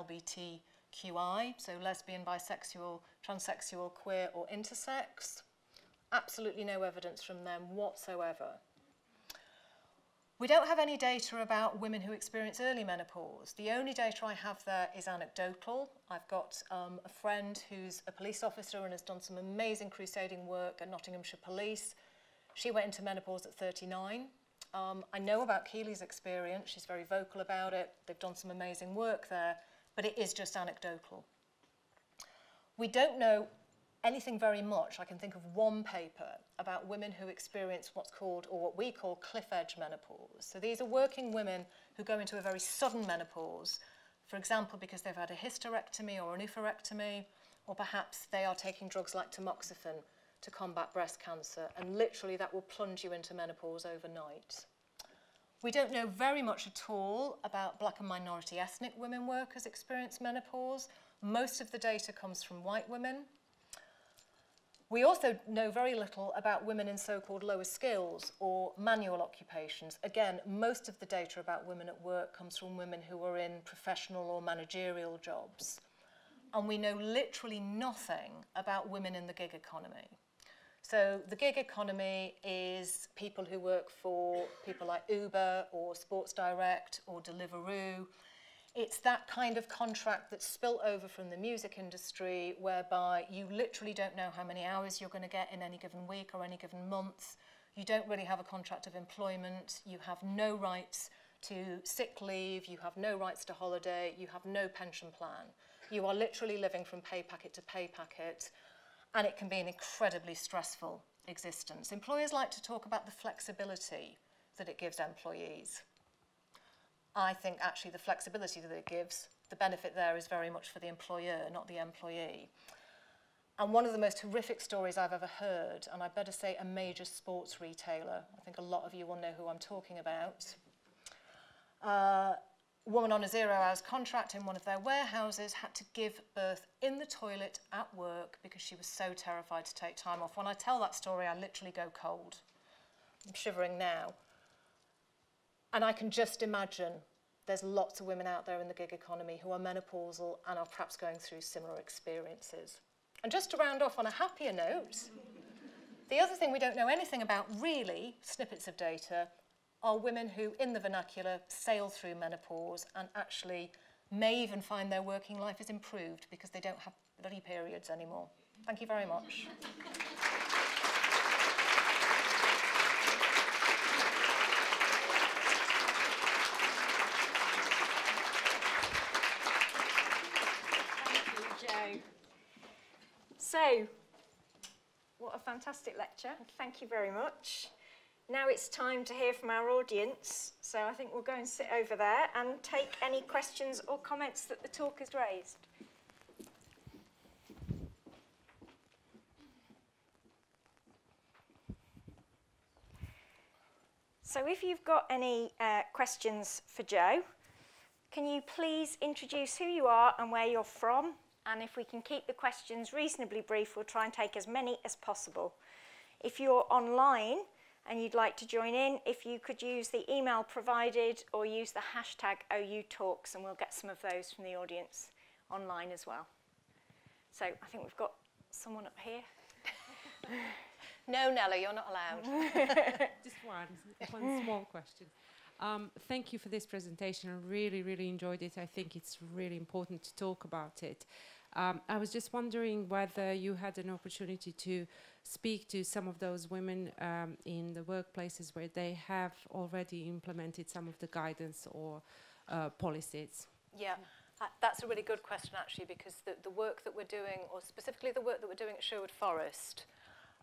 LBTQI, so lesbian, bisexual, transsexual, queer or intersex. Absolutely no evidence from them whatsoever. We don't have any data about women who experience early menopause. The only data I have there is anecdotal. I've got um, a friend who's a police officer and has done some amazing crusading work at Nottinghamshire Police. She went into menopause at 39. Um, I know about Keely's experience. She's very vocal about it. They've done some amazing work there, but it is just anecdotal. We don't know anything very much. I can think of one paper about women who experience what's called, or what we call cliff edge menopause. So these are working women who go into a very sudden menopause, for example, because they've had a hysterectomy or an oophorectomy, or perhaps they are taking drugs like tamoxifen to combat breast cancer, and literally that will plunge you into menopause overnight. We don't know very much at all about black and minority ethnic women workers experience menopause. Most of the data comes from white women. We also know very little about women in so-called lower skills or manual occupations. Again, most of the data about women at work comes from women who are in professional or managerial jobs. And we know literally nothing about women in the gig economy. So the gig economy is people who work for people like Uber or Sports Direct or Deliveroo, it's that kind of contract that's spilt over from the music industry whereby you literally don't know how many hours you're going to get in any given week or any given month. You don't really have a contract of employment. You have no rights to sick leave, you have no rights to holiday, you have no pension plan. You are literally living from pay packet to pay packet, and it can be an incredibly stressful existence. Employers like to talk about the flexibility that it gives employees. I think actually the flexibility that it gives, the benefit there is very much for the employer, not the employee. And one of the most horrific stories I've ever heard, and I better say a major sports retailer, I think a lot of you will know who I'm talking about, uh, woman on a zero hours contract in one of their warehouses had to give birth in the toilet at work because she was so terrified to take time off. When I tell that story, I literally go cold. I'm shivering now. And I can just imagine there's lots of women out there in the gig economy who are menopausal and are perhaps going through similar experiences. And just to round off on a happier note, the other thing we don't know anything about really, snippets of data, are women who, in the vernacular, sail through menopause and actually may even find their working life is improved because they don't have bloody periods anymore. Thank you very much. So, what a fantastic lecture. Thank you very much. Now it's time to hear from our audience. So I think we'll go and sit over there and take any questions or comments that the talk has raised. So if you've got any uh, questions for Jo, can you please introduce who you are and where you're from and if we can keep the questions reasonably brief, we'll try and take as many as possible. If you're online and you'd like to join in, if you could use the email provided or use the hashtag OU Talks, and we'll get some of those from the audience online as well. So I think we've got someone up here. [LAUGHS] no, Nella, you're not allowed. [LAUGHS] [LAUGHS] Just one, one small question. Um, thank you for this presentation. I really, really enjoyed it. I think it's really important to talk about it. Um, I was just wondering whether you had an opportunity to speak to some of those women um, in the workplaces where they have already implemented some of the guidance or uh, policies. Yeah. Uh, that's a really good question actually because the, the work that we're doing or specifically the work that we're doing at Sherwood Forest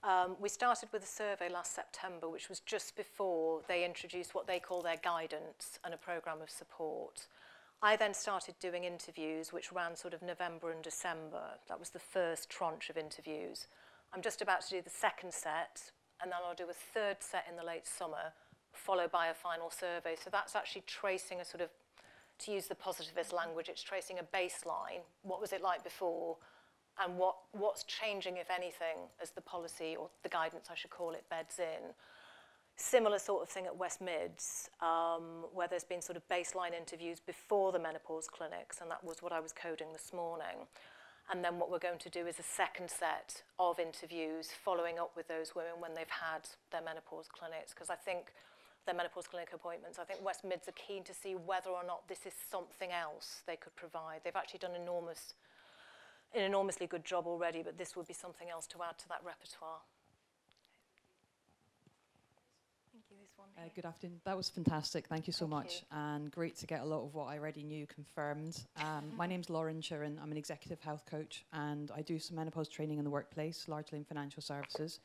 um, we started with a survey last September which was just before they introduced what they call their guidance and a programme of support. I then started doing interviews which ran sort of November and December. That was the first tranche of interviews. I'm just about to do the second set and then I'll do a third set in the late summer followed by a final survey. So that's actually tracing a sort of, to use the positivist language, it's tracing a baseline. What was it like before? And what, what's changing, if anything, as the policy, or the guidance I should call it, beds in. Similar sort of thing at West Mids, um, where there's been sort of baseline interviews before the menopause clinics, and that was what I was coding this morning. And then what we're going to do is a second set of interviews following up with those women when they've had their menopause clinics. Because I think their menopause clinic appointments, I think West Mids are keen to see whether or not this is something else they could provide. They've actually done enormous, an enormously good job already, but this would be something else to add to that repertoire. Uh, good afternoon. That was fantastic. Thank you so Thank much. you. And great to get a lot of what I already knew confirmed. Um, my name's Lauren Sheeran. I'm an executive health coach and I do some menopause training in the workplace, largely in financial services.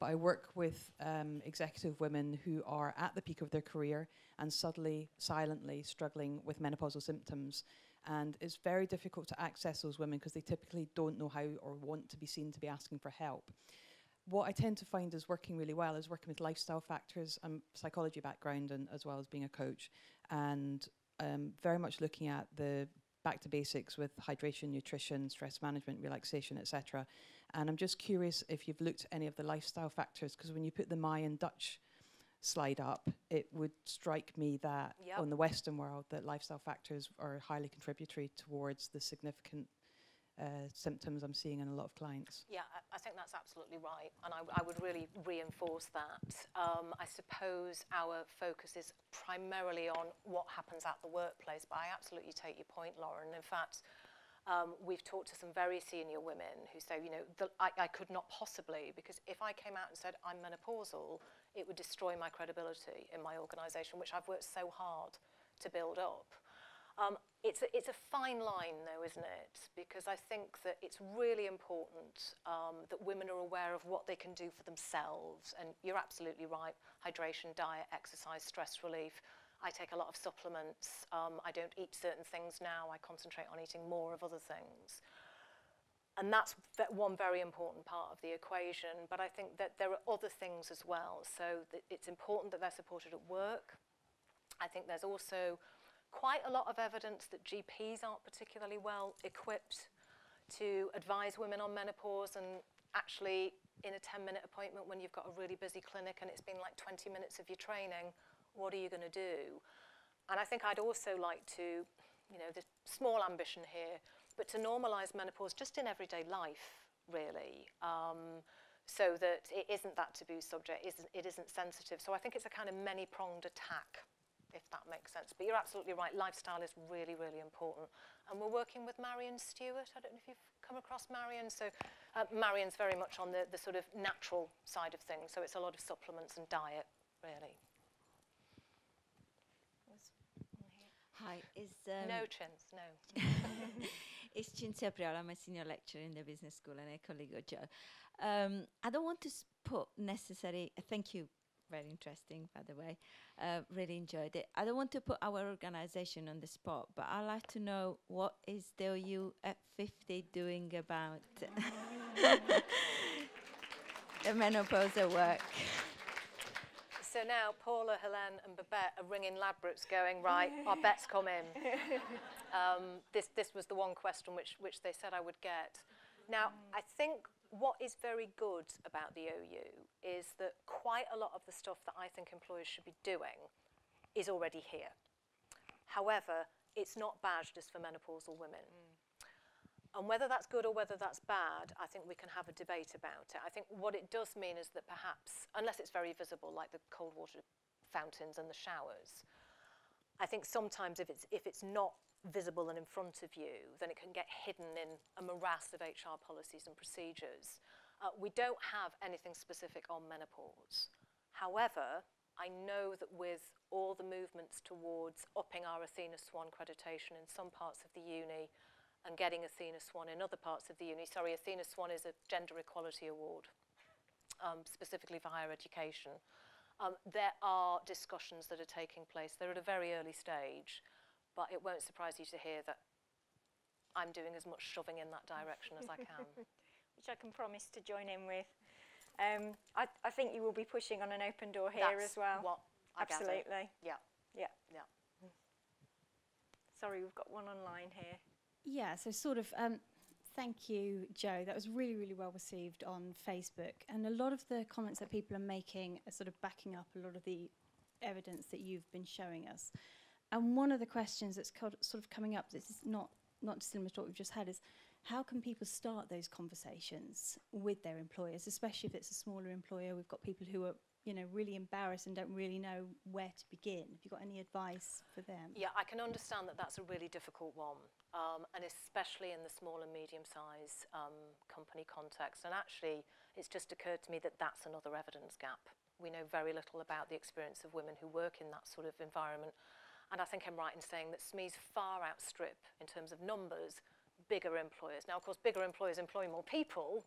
But I work with um, executive women who are at the peak of their career and suddenly, silently struggling with menopausal symptoms. And it's very difficult to access those women because they typically don't know how or want to be seen to be asking for help what I tend to find is working really well is working with lifestyle factors. and psychology background and as well as being a coach, and um, very much looking at the back to basics with hydration, nutrition, stress management, relaxation, etc. And I'm just curious if you've looked at any of the lifestyle factors because when you put the Mayan Dutch slide up, it would strike me that Yep. on the Western world that lifestyle factors are highly contributory towards the significant uh, symptoms I'm seeing in a lot of clients. Yeah, I, I think that's absolutely right, and I, I would really reinforce that. Um, I suppose our focus is primarily on what happens at the workplace, but I absolutely take your point, Lauren. In fact, um, we've talked to some very senior women who say, you know, the, I, I could not possibly, because if I came out and said I'm menopausal, it would destroy my credibility in my organisation, which I've worked so hard to build up. Um, it's, a, it's a fine line, though, isn't it? Because I think that it's really important um, that women are aware of what they can do for themselves. And you're absolutely right hydration, diet, exercise, stress relief. I take a lot of supplements. Um, I don't eat certain things now. I concentrate on eating more of other things. And that's one very important part of the equation. But I think that there are other things as well. So it's important that they're supported at work. I think there's also quite a lot of evidence that GPs aren't particularly well equipped to advise women on menopause and actually in a 10 minute appointment when you've got a really busy clinic and it's been like 20 minutes of your training, what are you going to do? And I think I'd also like to, you know, the small ambition here, but to normalise menopause just in everyday life, really. Um, so that it isn't that taboo subject, isn't, it isn't sensitive. So I think it's a kind of many-pronged attack if that makes sense. But you're absolutely right, lifestyle is really, really important. And we're working with Maryon Stewart. I don't know if you've come across Maryon. So uh, Maryon's very much on the, the sort of natural side of things. So it's a lot of supplements and diet, really. Hi, is um, no chins, no. [LAUGHS] it's Cinzia Priola. I'm a senior lecturer in the business school and a colleague of Jo. Um, I don't want to put necessary. Thank you very interesting, by the way. Uh, really enjoyed it. I don't want to put our organization on the spot, but I'd like to know what is the OU at 50 doing about [LAUGHS] the menopause work. So now Paula, Helene and Babette are ringing Ladbrokes going, right, our bets come in. [LAUGHS] Um, this, this was the one question which, which they said I would get. Now, I think what is very good about the OU is that quite a lot of the stuff that I think employers should be doing is already here. However, it's not badged as for menopausal women. Mm. And whether that's good or whether that's bad, I think we can have a debate about it. I think what it does mean is that perhaps, unless it's very visible, like the cold water fountains and the showers, I think sometimes if it's, if it's not visible and in front of you, then it can get hidden in a morass of HR policies and procedures. Uh, we don't have anything specific on menopause. However, I know that with all the movements towards upping our Athena Swan accreditation in some parts of the uni and getting Athena Swan in other parts of the uni, sorry, Athena Swan is a gender equality award, um, specifically for higher education. Um, there are discussions that are taking place. They're at a very early stage but it won't surprise you to hear that I'm doing as much shoving in that direction as I can. [LAUGHS] Which I can promise to join in with. Um, I, I, think you will be pushing on an open door here That's as well. What I Absolutely. Yeah. Yeah. Yeah. Sorry, we've got one online here. Yeah, so sort of um, thank you, Jo. That was really, really well received on Facebook. And a lot of the comments that people are making are sort of backing up a lot of the evidence that you've been showing us. And one of the questions that's sort of coming up, this is not, not dissimilar to what we've just had, is how can people start those conversations with their employers, especially if it's a smaller employer? We've got people who are you know, really embarrassed and don't really know where to begin. Have you got any advice for them? Yeah, I can understand that that's a really difficult one, um, and especially in the small and medium-sized um, company context. And actually, it's just occurred to me that that's another evidence gap. We know very little about the experience of women who work in that sort of environment. And I think I'm right in saying that SMEs far outstrip, in terms of numbers, bigger employers. Now, of course, bigger employers employ more people,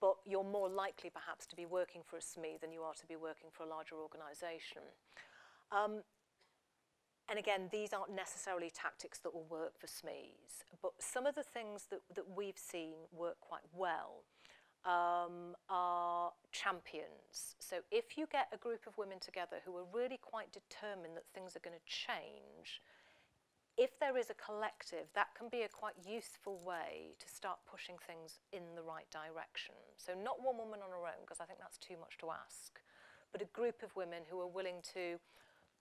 but you're more likely perhaps to be working for a SME than you are to be working for a larger organisation. Um, and again, these aren't necessarily tactics that will work for SMEs, but some of the things that, that we've seen work quite well um, are champions. So if you get a group of women together who are really quite determined that things are going to change, if there is a collective, that can be a quite useful way to start pushing things in the right direction. So not one woman on her own, because I think that's too much to ask, but a group of women who are willing to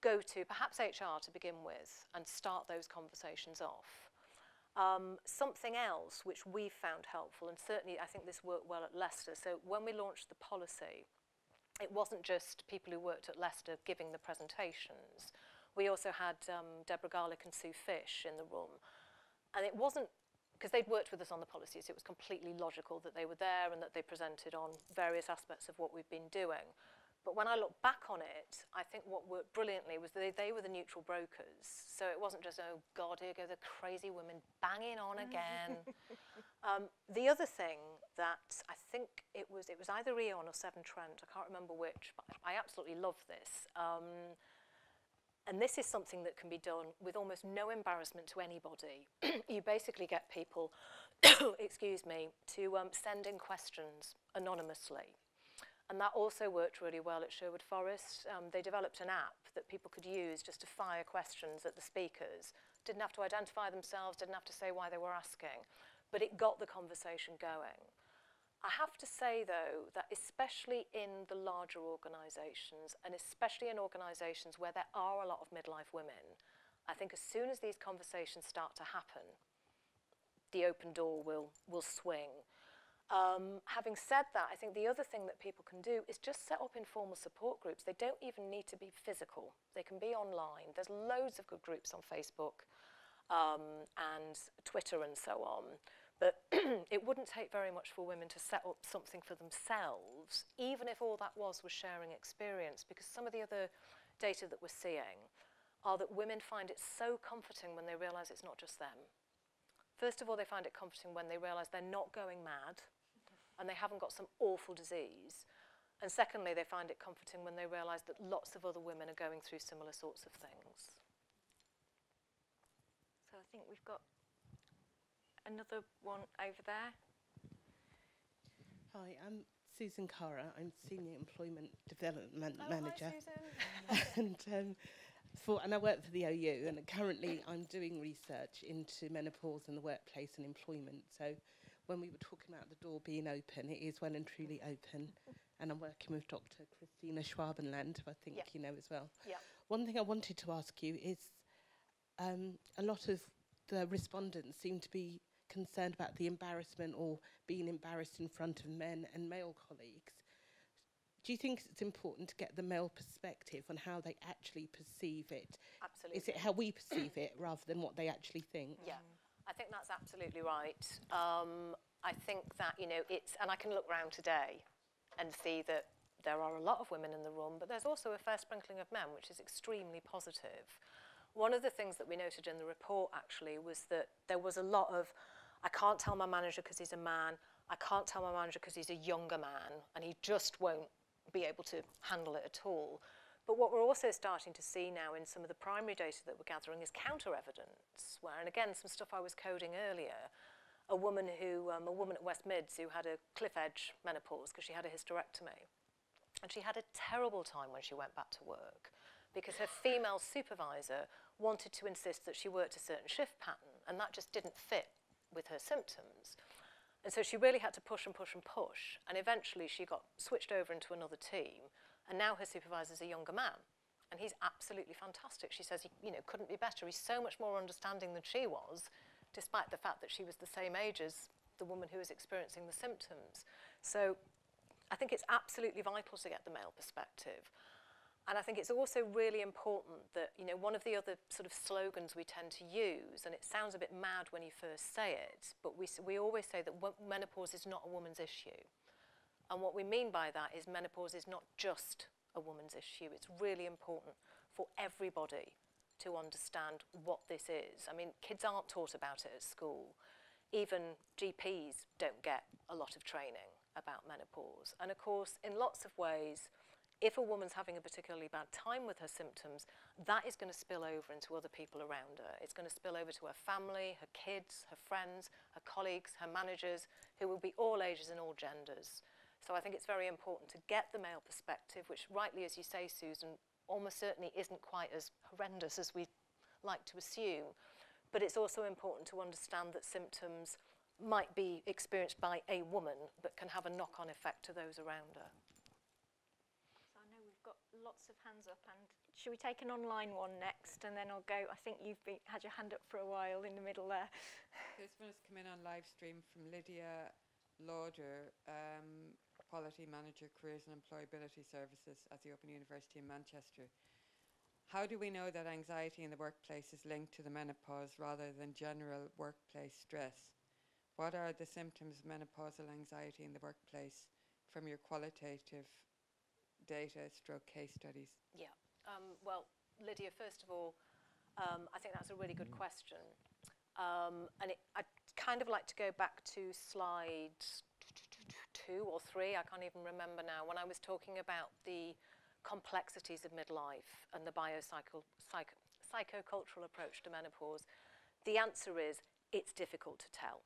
go to perhaps HR to begin with and start those conversations off. Um, something else which we found helpful, and certainly I think this worked well at Leicester, so when we launched the policy, it wasn't just people who worked at Leicester giving the presentations. We also had um, Deborah Garlick and Sue Fish in the room. And it wasn't because they'd worked with us on the policies, it was completely logical that they were there and that they presented on various aspects of what we've been doing. But when I look back on it, I think what worked brilliantly was they, they were the neutral brokers. So it wasn't just, oh God, here go the crazy women banging on again. [LAUGHS] um, the other thing that I think it was, it was either Eon or Severn Trent, I can't remember which, but I absolutely love this. Um, and this is something that can be done with almost no embarrassment to anybody. [CLEARS THROAT] you basically get people, [COUGHS] excuse me, to um, send in questions anonymously. And that also worked really well at Sherwood Forest. Um, they developed an app that people could use just to fire questions at the speakers. Didn't have to identify themselves, didn't have to say why they were asking, but it got the conversation going. I have to say, though, that especially in the larger organisations, and especially in organisations where there are a lot of midlife women, I think as soon as these conversations start to happen, the open door will, will swing. Um, having said that, I think the other thing that people can do is just set up informal support groups. They don't even need to be physical. They can be online. There's loads of good groups on Facebook um, and Twitter and so on. But [CLEARS THROAT] it wouldn't take very much for women to set up something for themselves, even if all that was was sharing experience, because some of the other data that we're seeing are that women find it so comforting when they realise it's not just them. First of all, they find it comforting when they realise they're not going mad and they haven't got some awful disease. And secondly, they find it comforting when they realise that lots of other women are going through similar sorts of things. So I think we've got another one over there. Hi, I'm Susan Cara. I'm Senior Employment Development Oh, Manager. Hi, Susan. [LAUGHS] and um, for and I work for the OU and currently I'm doing research into menopause in the workplace and employment. So when we were talking about the door being open, it is well and truly open. And I'm working with Dr. Christina Schwabenland, who I think Yep. you know as well. Yep. One thing I wanted to ask you is um, a lot of the respondents seem to be concerned about the embarrassment or being embarrassed in front of men and male colleagues. Do you think it's important to get the male perspective on how they actually perceive it? Absolutely. Is it how we perceive it rather than what they actually think? Yeah, I think that's absolutely right. Um, I think that, you know, it's, and I can look round today and see that there are a lot of women in the room, but there's also a fair sprinkling of men, which is extremely positive. One of the things that we noted in the report actually was that there was a lot of, I can't tell my manager because he's a man, I can't tell my manager because he's a younger man, and he just won't be able to handle it at all. But what we're also starting to see now in some of the primary data that we're gathering is counter evidence, where, and again, some stuff I was coding earlier, a woman who, um, a woman at West Mids who had a cliff edge menopause because she had a hysterectomy. And she had a terrible time when she went back to work because her female supervisor wanted to insist that she worked a certain shift pattern, and that just didn't fit with her symptoms. And so she really had to push and push and push. And eventually she got switched over into another team. And now her supervisor's a younger man. And he's absolutely fantastic. She says he you know, couldn't be better. He's so much more understanding than she was, despite the fact that she was the same age as the woman who was experiencing the symptoms. So I think it's absolutely vital to get the male perspective. And I think it's also really important that, you know, one of the other sort of slogans we tend to use, and it sounds a bit mad when you first say it, but we, we always say that menopause is not a woman's issue. And what we mean by that is menopause is not just a woman's issue. It's really important for everybody to understand what this is. I mean, kids aren't taught about it at school. Even GPs don't get a lot of training about menopause. And of course, in lots of ways, if a woman's having a particularly bad time with her symptoms, that is going to spill over into other people around her. It's going to spill over to her family, her kids, her friends, her colleagues, her managers, who will be all ages and all genders. So I think it's very important to get the male perspective, which rightly, as you say, Susan, almost certainly isn't quite as horrendous as we like to assume. But it's also important to understand that symptoms might be experienced by a woman, but can have a knock-on effect to those around her. So I know we've got lots of hands up, and should we take an online one next, and then I'll go. I think you've been, had your hand up for a while in the middle there. [LAUGHS] This one has come in on live stream from Lydia Lauder, um, Quality Manager, Careers and Employability Services at the Open University in Manchester. How do we know that anxiety in the workplace is linked to the menopause rather than general workplace stress? What are the symptoms of menopausal anxiety in the workplace from your qualitative data stroke case studies? Yeah. Um, well, Lydia, first of all, um, I think that's a really good question. Um, and it, I'd kind of like to go back to slide two or three, I can't even remember now, when I was talking about the complexities of midlife and the biopsycho psycho, psychocultural approach to menopause. The answer is it's difficult to tell.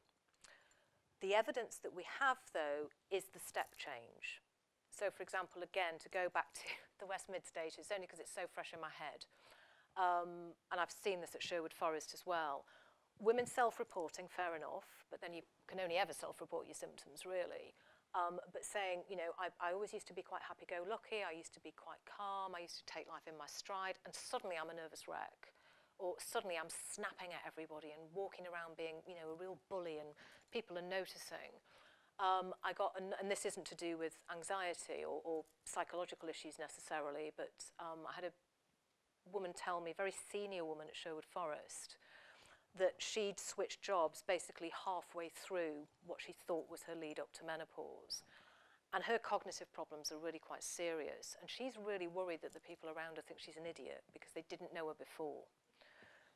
The evidence that we have, though, is the step change. So, for example, again, to go back to [LAUGHS] the West Mid stages, only because it's so fresh in my head, um, and I've seen this at Sherwood Forest as well. Women self-reporting, fair enough, but then you can only ever self-report your symptoms, really. Um, but saying, you know, I, I always used to be quite happy-go-lucky, I used to be quite calm, I used to take life in my stride, and suddenly I'm a nervous wreck. Or suddenly I'm snapping at everybody and walking around being, you know, a real bully and people are noticing. Um, I got, and, and this isn't to do with anxiety or, or psychological issues necessarily, but um, I had a woman tell me, very senior woman at Sherwood Forest, that she'd switched jobs basically halfway through what she thought was her lead up to menopause. And her cognitive problems are really quite serious. And she's really worried that the people around her think she's an idiot because they didn't know her before.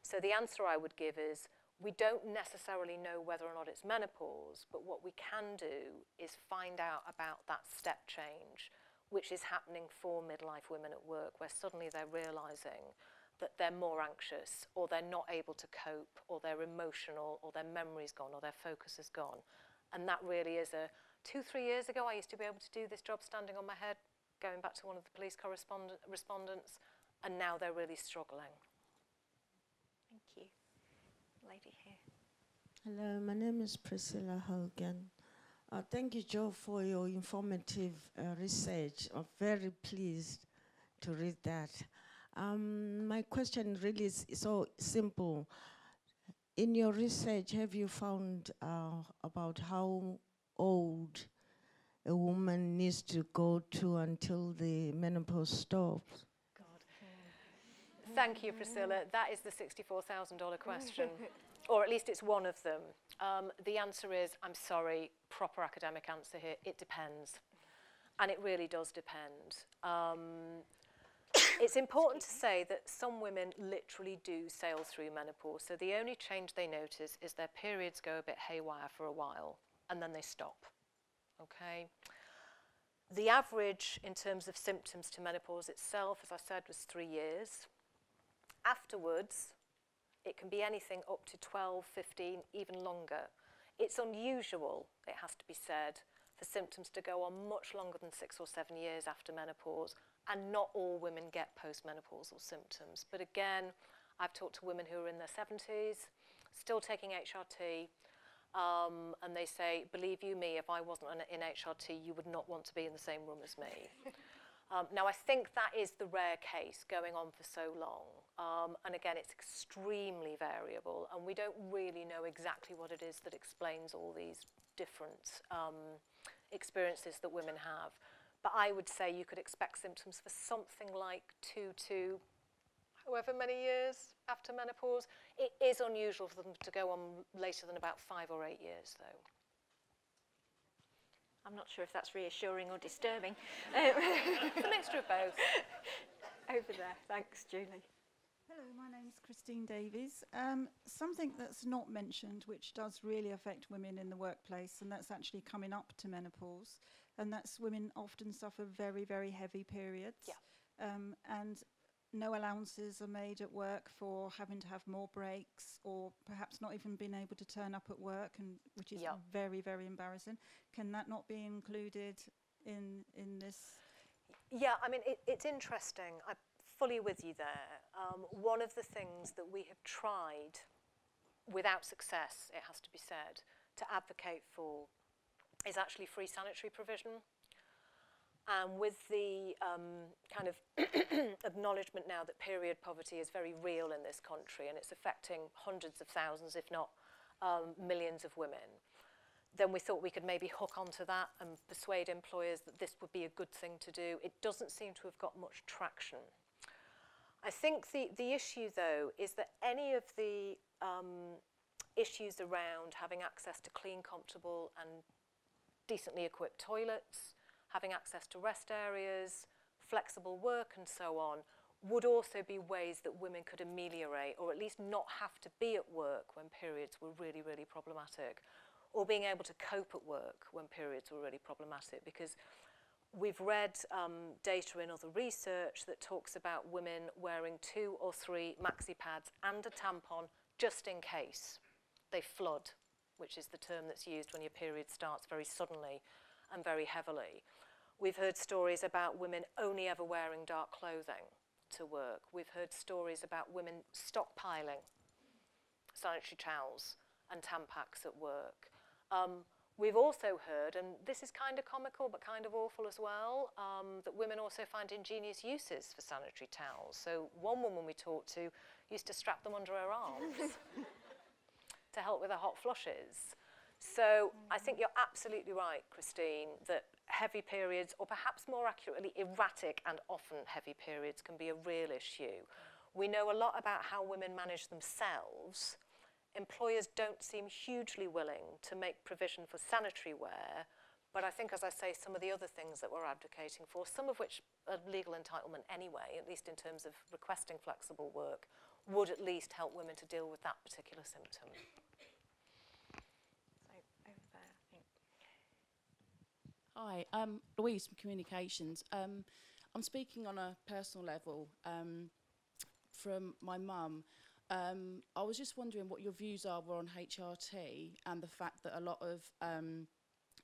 So the answer I would give is we don't necessarily know whether or not it's menopause, but what we can do is find out about that step change, which is happening for midlife women at work, where suddenly they're realizing that they're more anxious or they're not able to cope or they're emotional or their memory's gone or their focus is gone. And that really is a two, three years ago, I used to be able to do this job standing on my head, going back to one of the police correspondent, respondents, and now they're really struggling. Lady here. Hello, my name is Priscilla Hogan. Uh, thank you, Jo, for your informative uh, research. I'm very pleased to read that. Um, my question really is so simple. In your research, have you found uh, about how old a woman needs to go to until the menopause stops? Thank you, Priscilla. That is the $64,000 question, [LAUGHS] or at least it's one of them. Um, the answer is, I'm sorry, proper academic answer here, it depends. And it really does depend. Um, it's important to say that some women literally do sail through menopause. So the only change they notice is their periods go a bit haywire for a while and then they stop. Okay? The average in terms of symptoms to menopause itself, as I said, was three years. Afterwards, it can be anything up to 12, 15, even longer. It's unusual, it has to be said, for symptoms to go on much longer than six or seven years after menopause, and not all women get postmenopausal symptoms. But again, I've talked to women who are in their 70s, still taking HRT, um, and they say, believe you me, if I wasn't in HRT, you would not want to be in the same room as me. [LAUGHS] um, now, I think that is the rare case going on for so long. Um, and again, it's extremely variable, and we don't really know exactly what it is that explains all these different um, experiences that women have. But I would say you could expect symptoms for something like two to however many years after menopause. It is unusual for them to go on later than about five or eight years, though. I'm not sure if that's reassuring or disturbing. it's [LAUGHS] a mixture of both. [LAUGHS] Over there. Thanks, Julie. Hello, my name is Christine Davies. Um, something that's not mentioned, which does really affect women in the workplace, and that's actually coming up to menopause, and that's women often suffer very, very heavy periods. Yeah. Um, and no allowances are made at work for having to have more breaks or perhaps not even being able to turn up at work and which is Yeah. very very embarrassing can that not be included in in this Yeah, I mean, it, it's interesting. I'm fully with you there. Um, one of the things that we have tried, without success, it has to be said, to advocate for is actually free sanitary provision. And with the um, kind of [CLEARS THROAT] acknowledgement now that period poverty is very real in this country and it's affecting hundreds of thousands, if not um, millions of women, then we thought we could maybe hook onto that and persuade employers that this would be a good thing to do. It doesn't seem to have got much traction. I think the, the issue, though, is that any of the um, issues around having access to clean, comfortable and decently equipped toilets, having access to rest areas, flexible work and so on, would also be ways that women could ameliorate or at least not have to be at work when periods were really, really problematic or being able to cope at work when periods were really problematic because we've read um, data in other research that talks about women wearing two or three maxi pads and a tampon just in case they flood, which is the term that's used when your period starts very suddenly and very heavily. We've heard stories about women only ever wearing dark clothing to work. We've heard stories about women stockpiling sanitary towels and Tampax at work. Um, we've also heard, and this is kind of comical but kind of awful as well, um, that women also find ingenious uses for sanitary towels. So one woman we talked to used to strap them under her arms [LAUGHS] to help with her hot flushes. So I think you're absolutely right, Christine, that heavy periods, or perhaps more accurately, erratic and often heavy periods, can be a real issue. We know a lot about how women manage themselves. Employers don't seem hugely willing to make provision for sanitary wear, but I think, as I say, some of the other things that we're advocating for, some of which are legal entitlement anyway, at least in terms of requesting flexible work, would at least help women to deal with that particular symptom. Hi, um, Louise from Communications. Um, I'm speaking on a personal level um, from my mum. Um, I was just wondering what your views are were on HRT and the fact that a lot of um,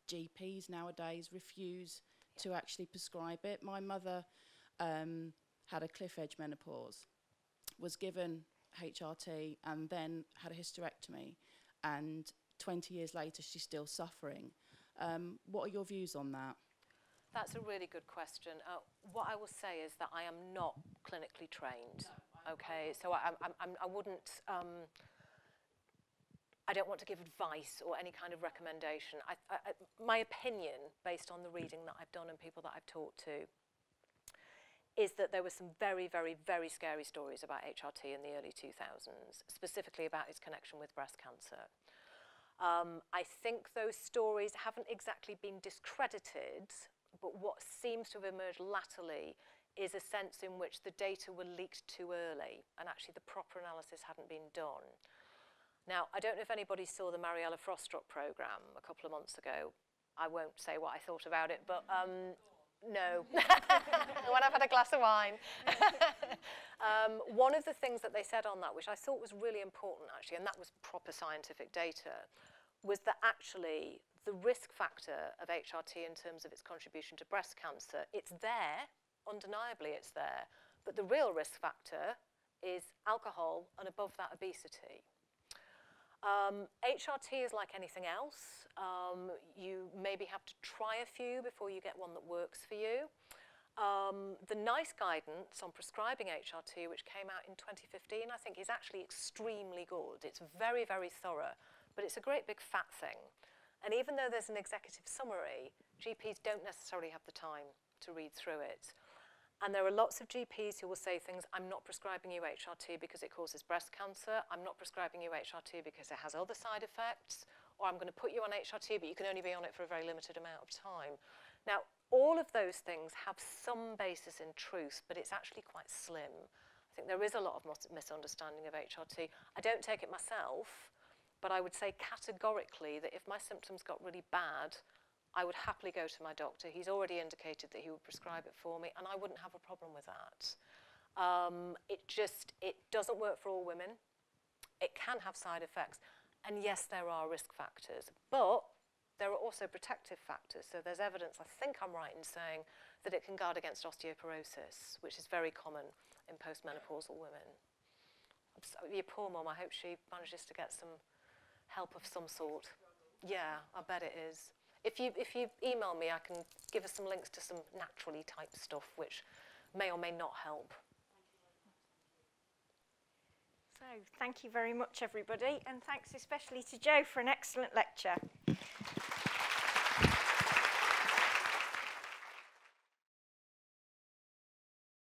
GPs nowadays refuse yeah. to actually prescribe it. My mother um, had a cliff edge menopause, was given HRT and then had a hysterectomy and 20 years later she's still suffering. Um, what are your views on that? That's a really good question. Uh, what I will say is that I am not clinically trained. No. Okay, so I, I, I, I wouldn't. Um, I don't want to give advice or any kind of recommendation. I, I, my opinion, based on the reading that I've done and people that I've talked to, is that there were some very, very, very scary stories about HRT in the early 2000s, specifically about its connection with breast cancer. Um, I think those stories haven't exactly been discredited, but what seems to have emerged latterly is a sense in which the data were leaked too early and actually the proper analysis hadn't been done. Now, I don't know if anybody saw the Mariella Frostrup programme a couple of months ago. I won't say what I thought about it, but um, no, [LAUGHS] when I've had a glass of wine. [LAUGHS] um, one of the things that they said on that, which I thought was really important actually, and that was proper scientific data, was that actually the risk factor of HRT in terms of its contribution to breast cancer, it's there, undeniably it's there, but the real risk factor is alcohol and above that obesity. Um, HRT is like anything else. Um, you maybe have to try a few before you get one that works for you. Um, the NICE guidance on prescribing HRT, which came out in 2015, I think is actually extremely good. It's very, very thorough, but it's a great big fat thing. And even though there's an executive summary, GPs don't necessarily have the time to read through it. And there are lots of GPs who will say things, I'm not prescribing you HRT because it causes breast cancer, I'm not prescribing you HRT because it has other side effects, or I'm going to put you on HRT, but you can only be on it for a very limited amount of time. Now, all of those things have some basis in truth, but it's actually quite slim. I think there is a lot of misunderstanding of HRT. I don't take it myself, but I would say categorically that if my symptoms got really bad, I would happily go to my doctor. He's already indicated that he would prescribe it for me, and I wouldn't have a problem with that. Um, it just, it doesn't work for all women. It can have side effects. And yes, there are risk factors, but there are also protective factors. So there's evidence, I think I'm right in saying, that it can guard against osteoporosis, which is very common in postmenopausal women. Your poor mum, I hope she manages to get some help of some sort. Yeah, I bet it is. If you, if you email me, I can give us some links to some naturally type stuff, which may or may not help. So, thank you very much, everybody, and thanks especially to Jo for an excellent lecture.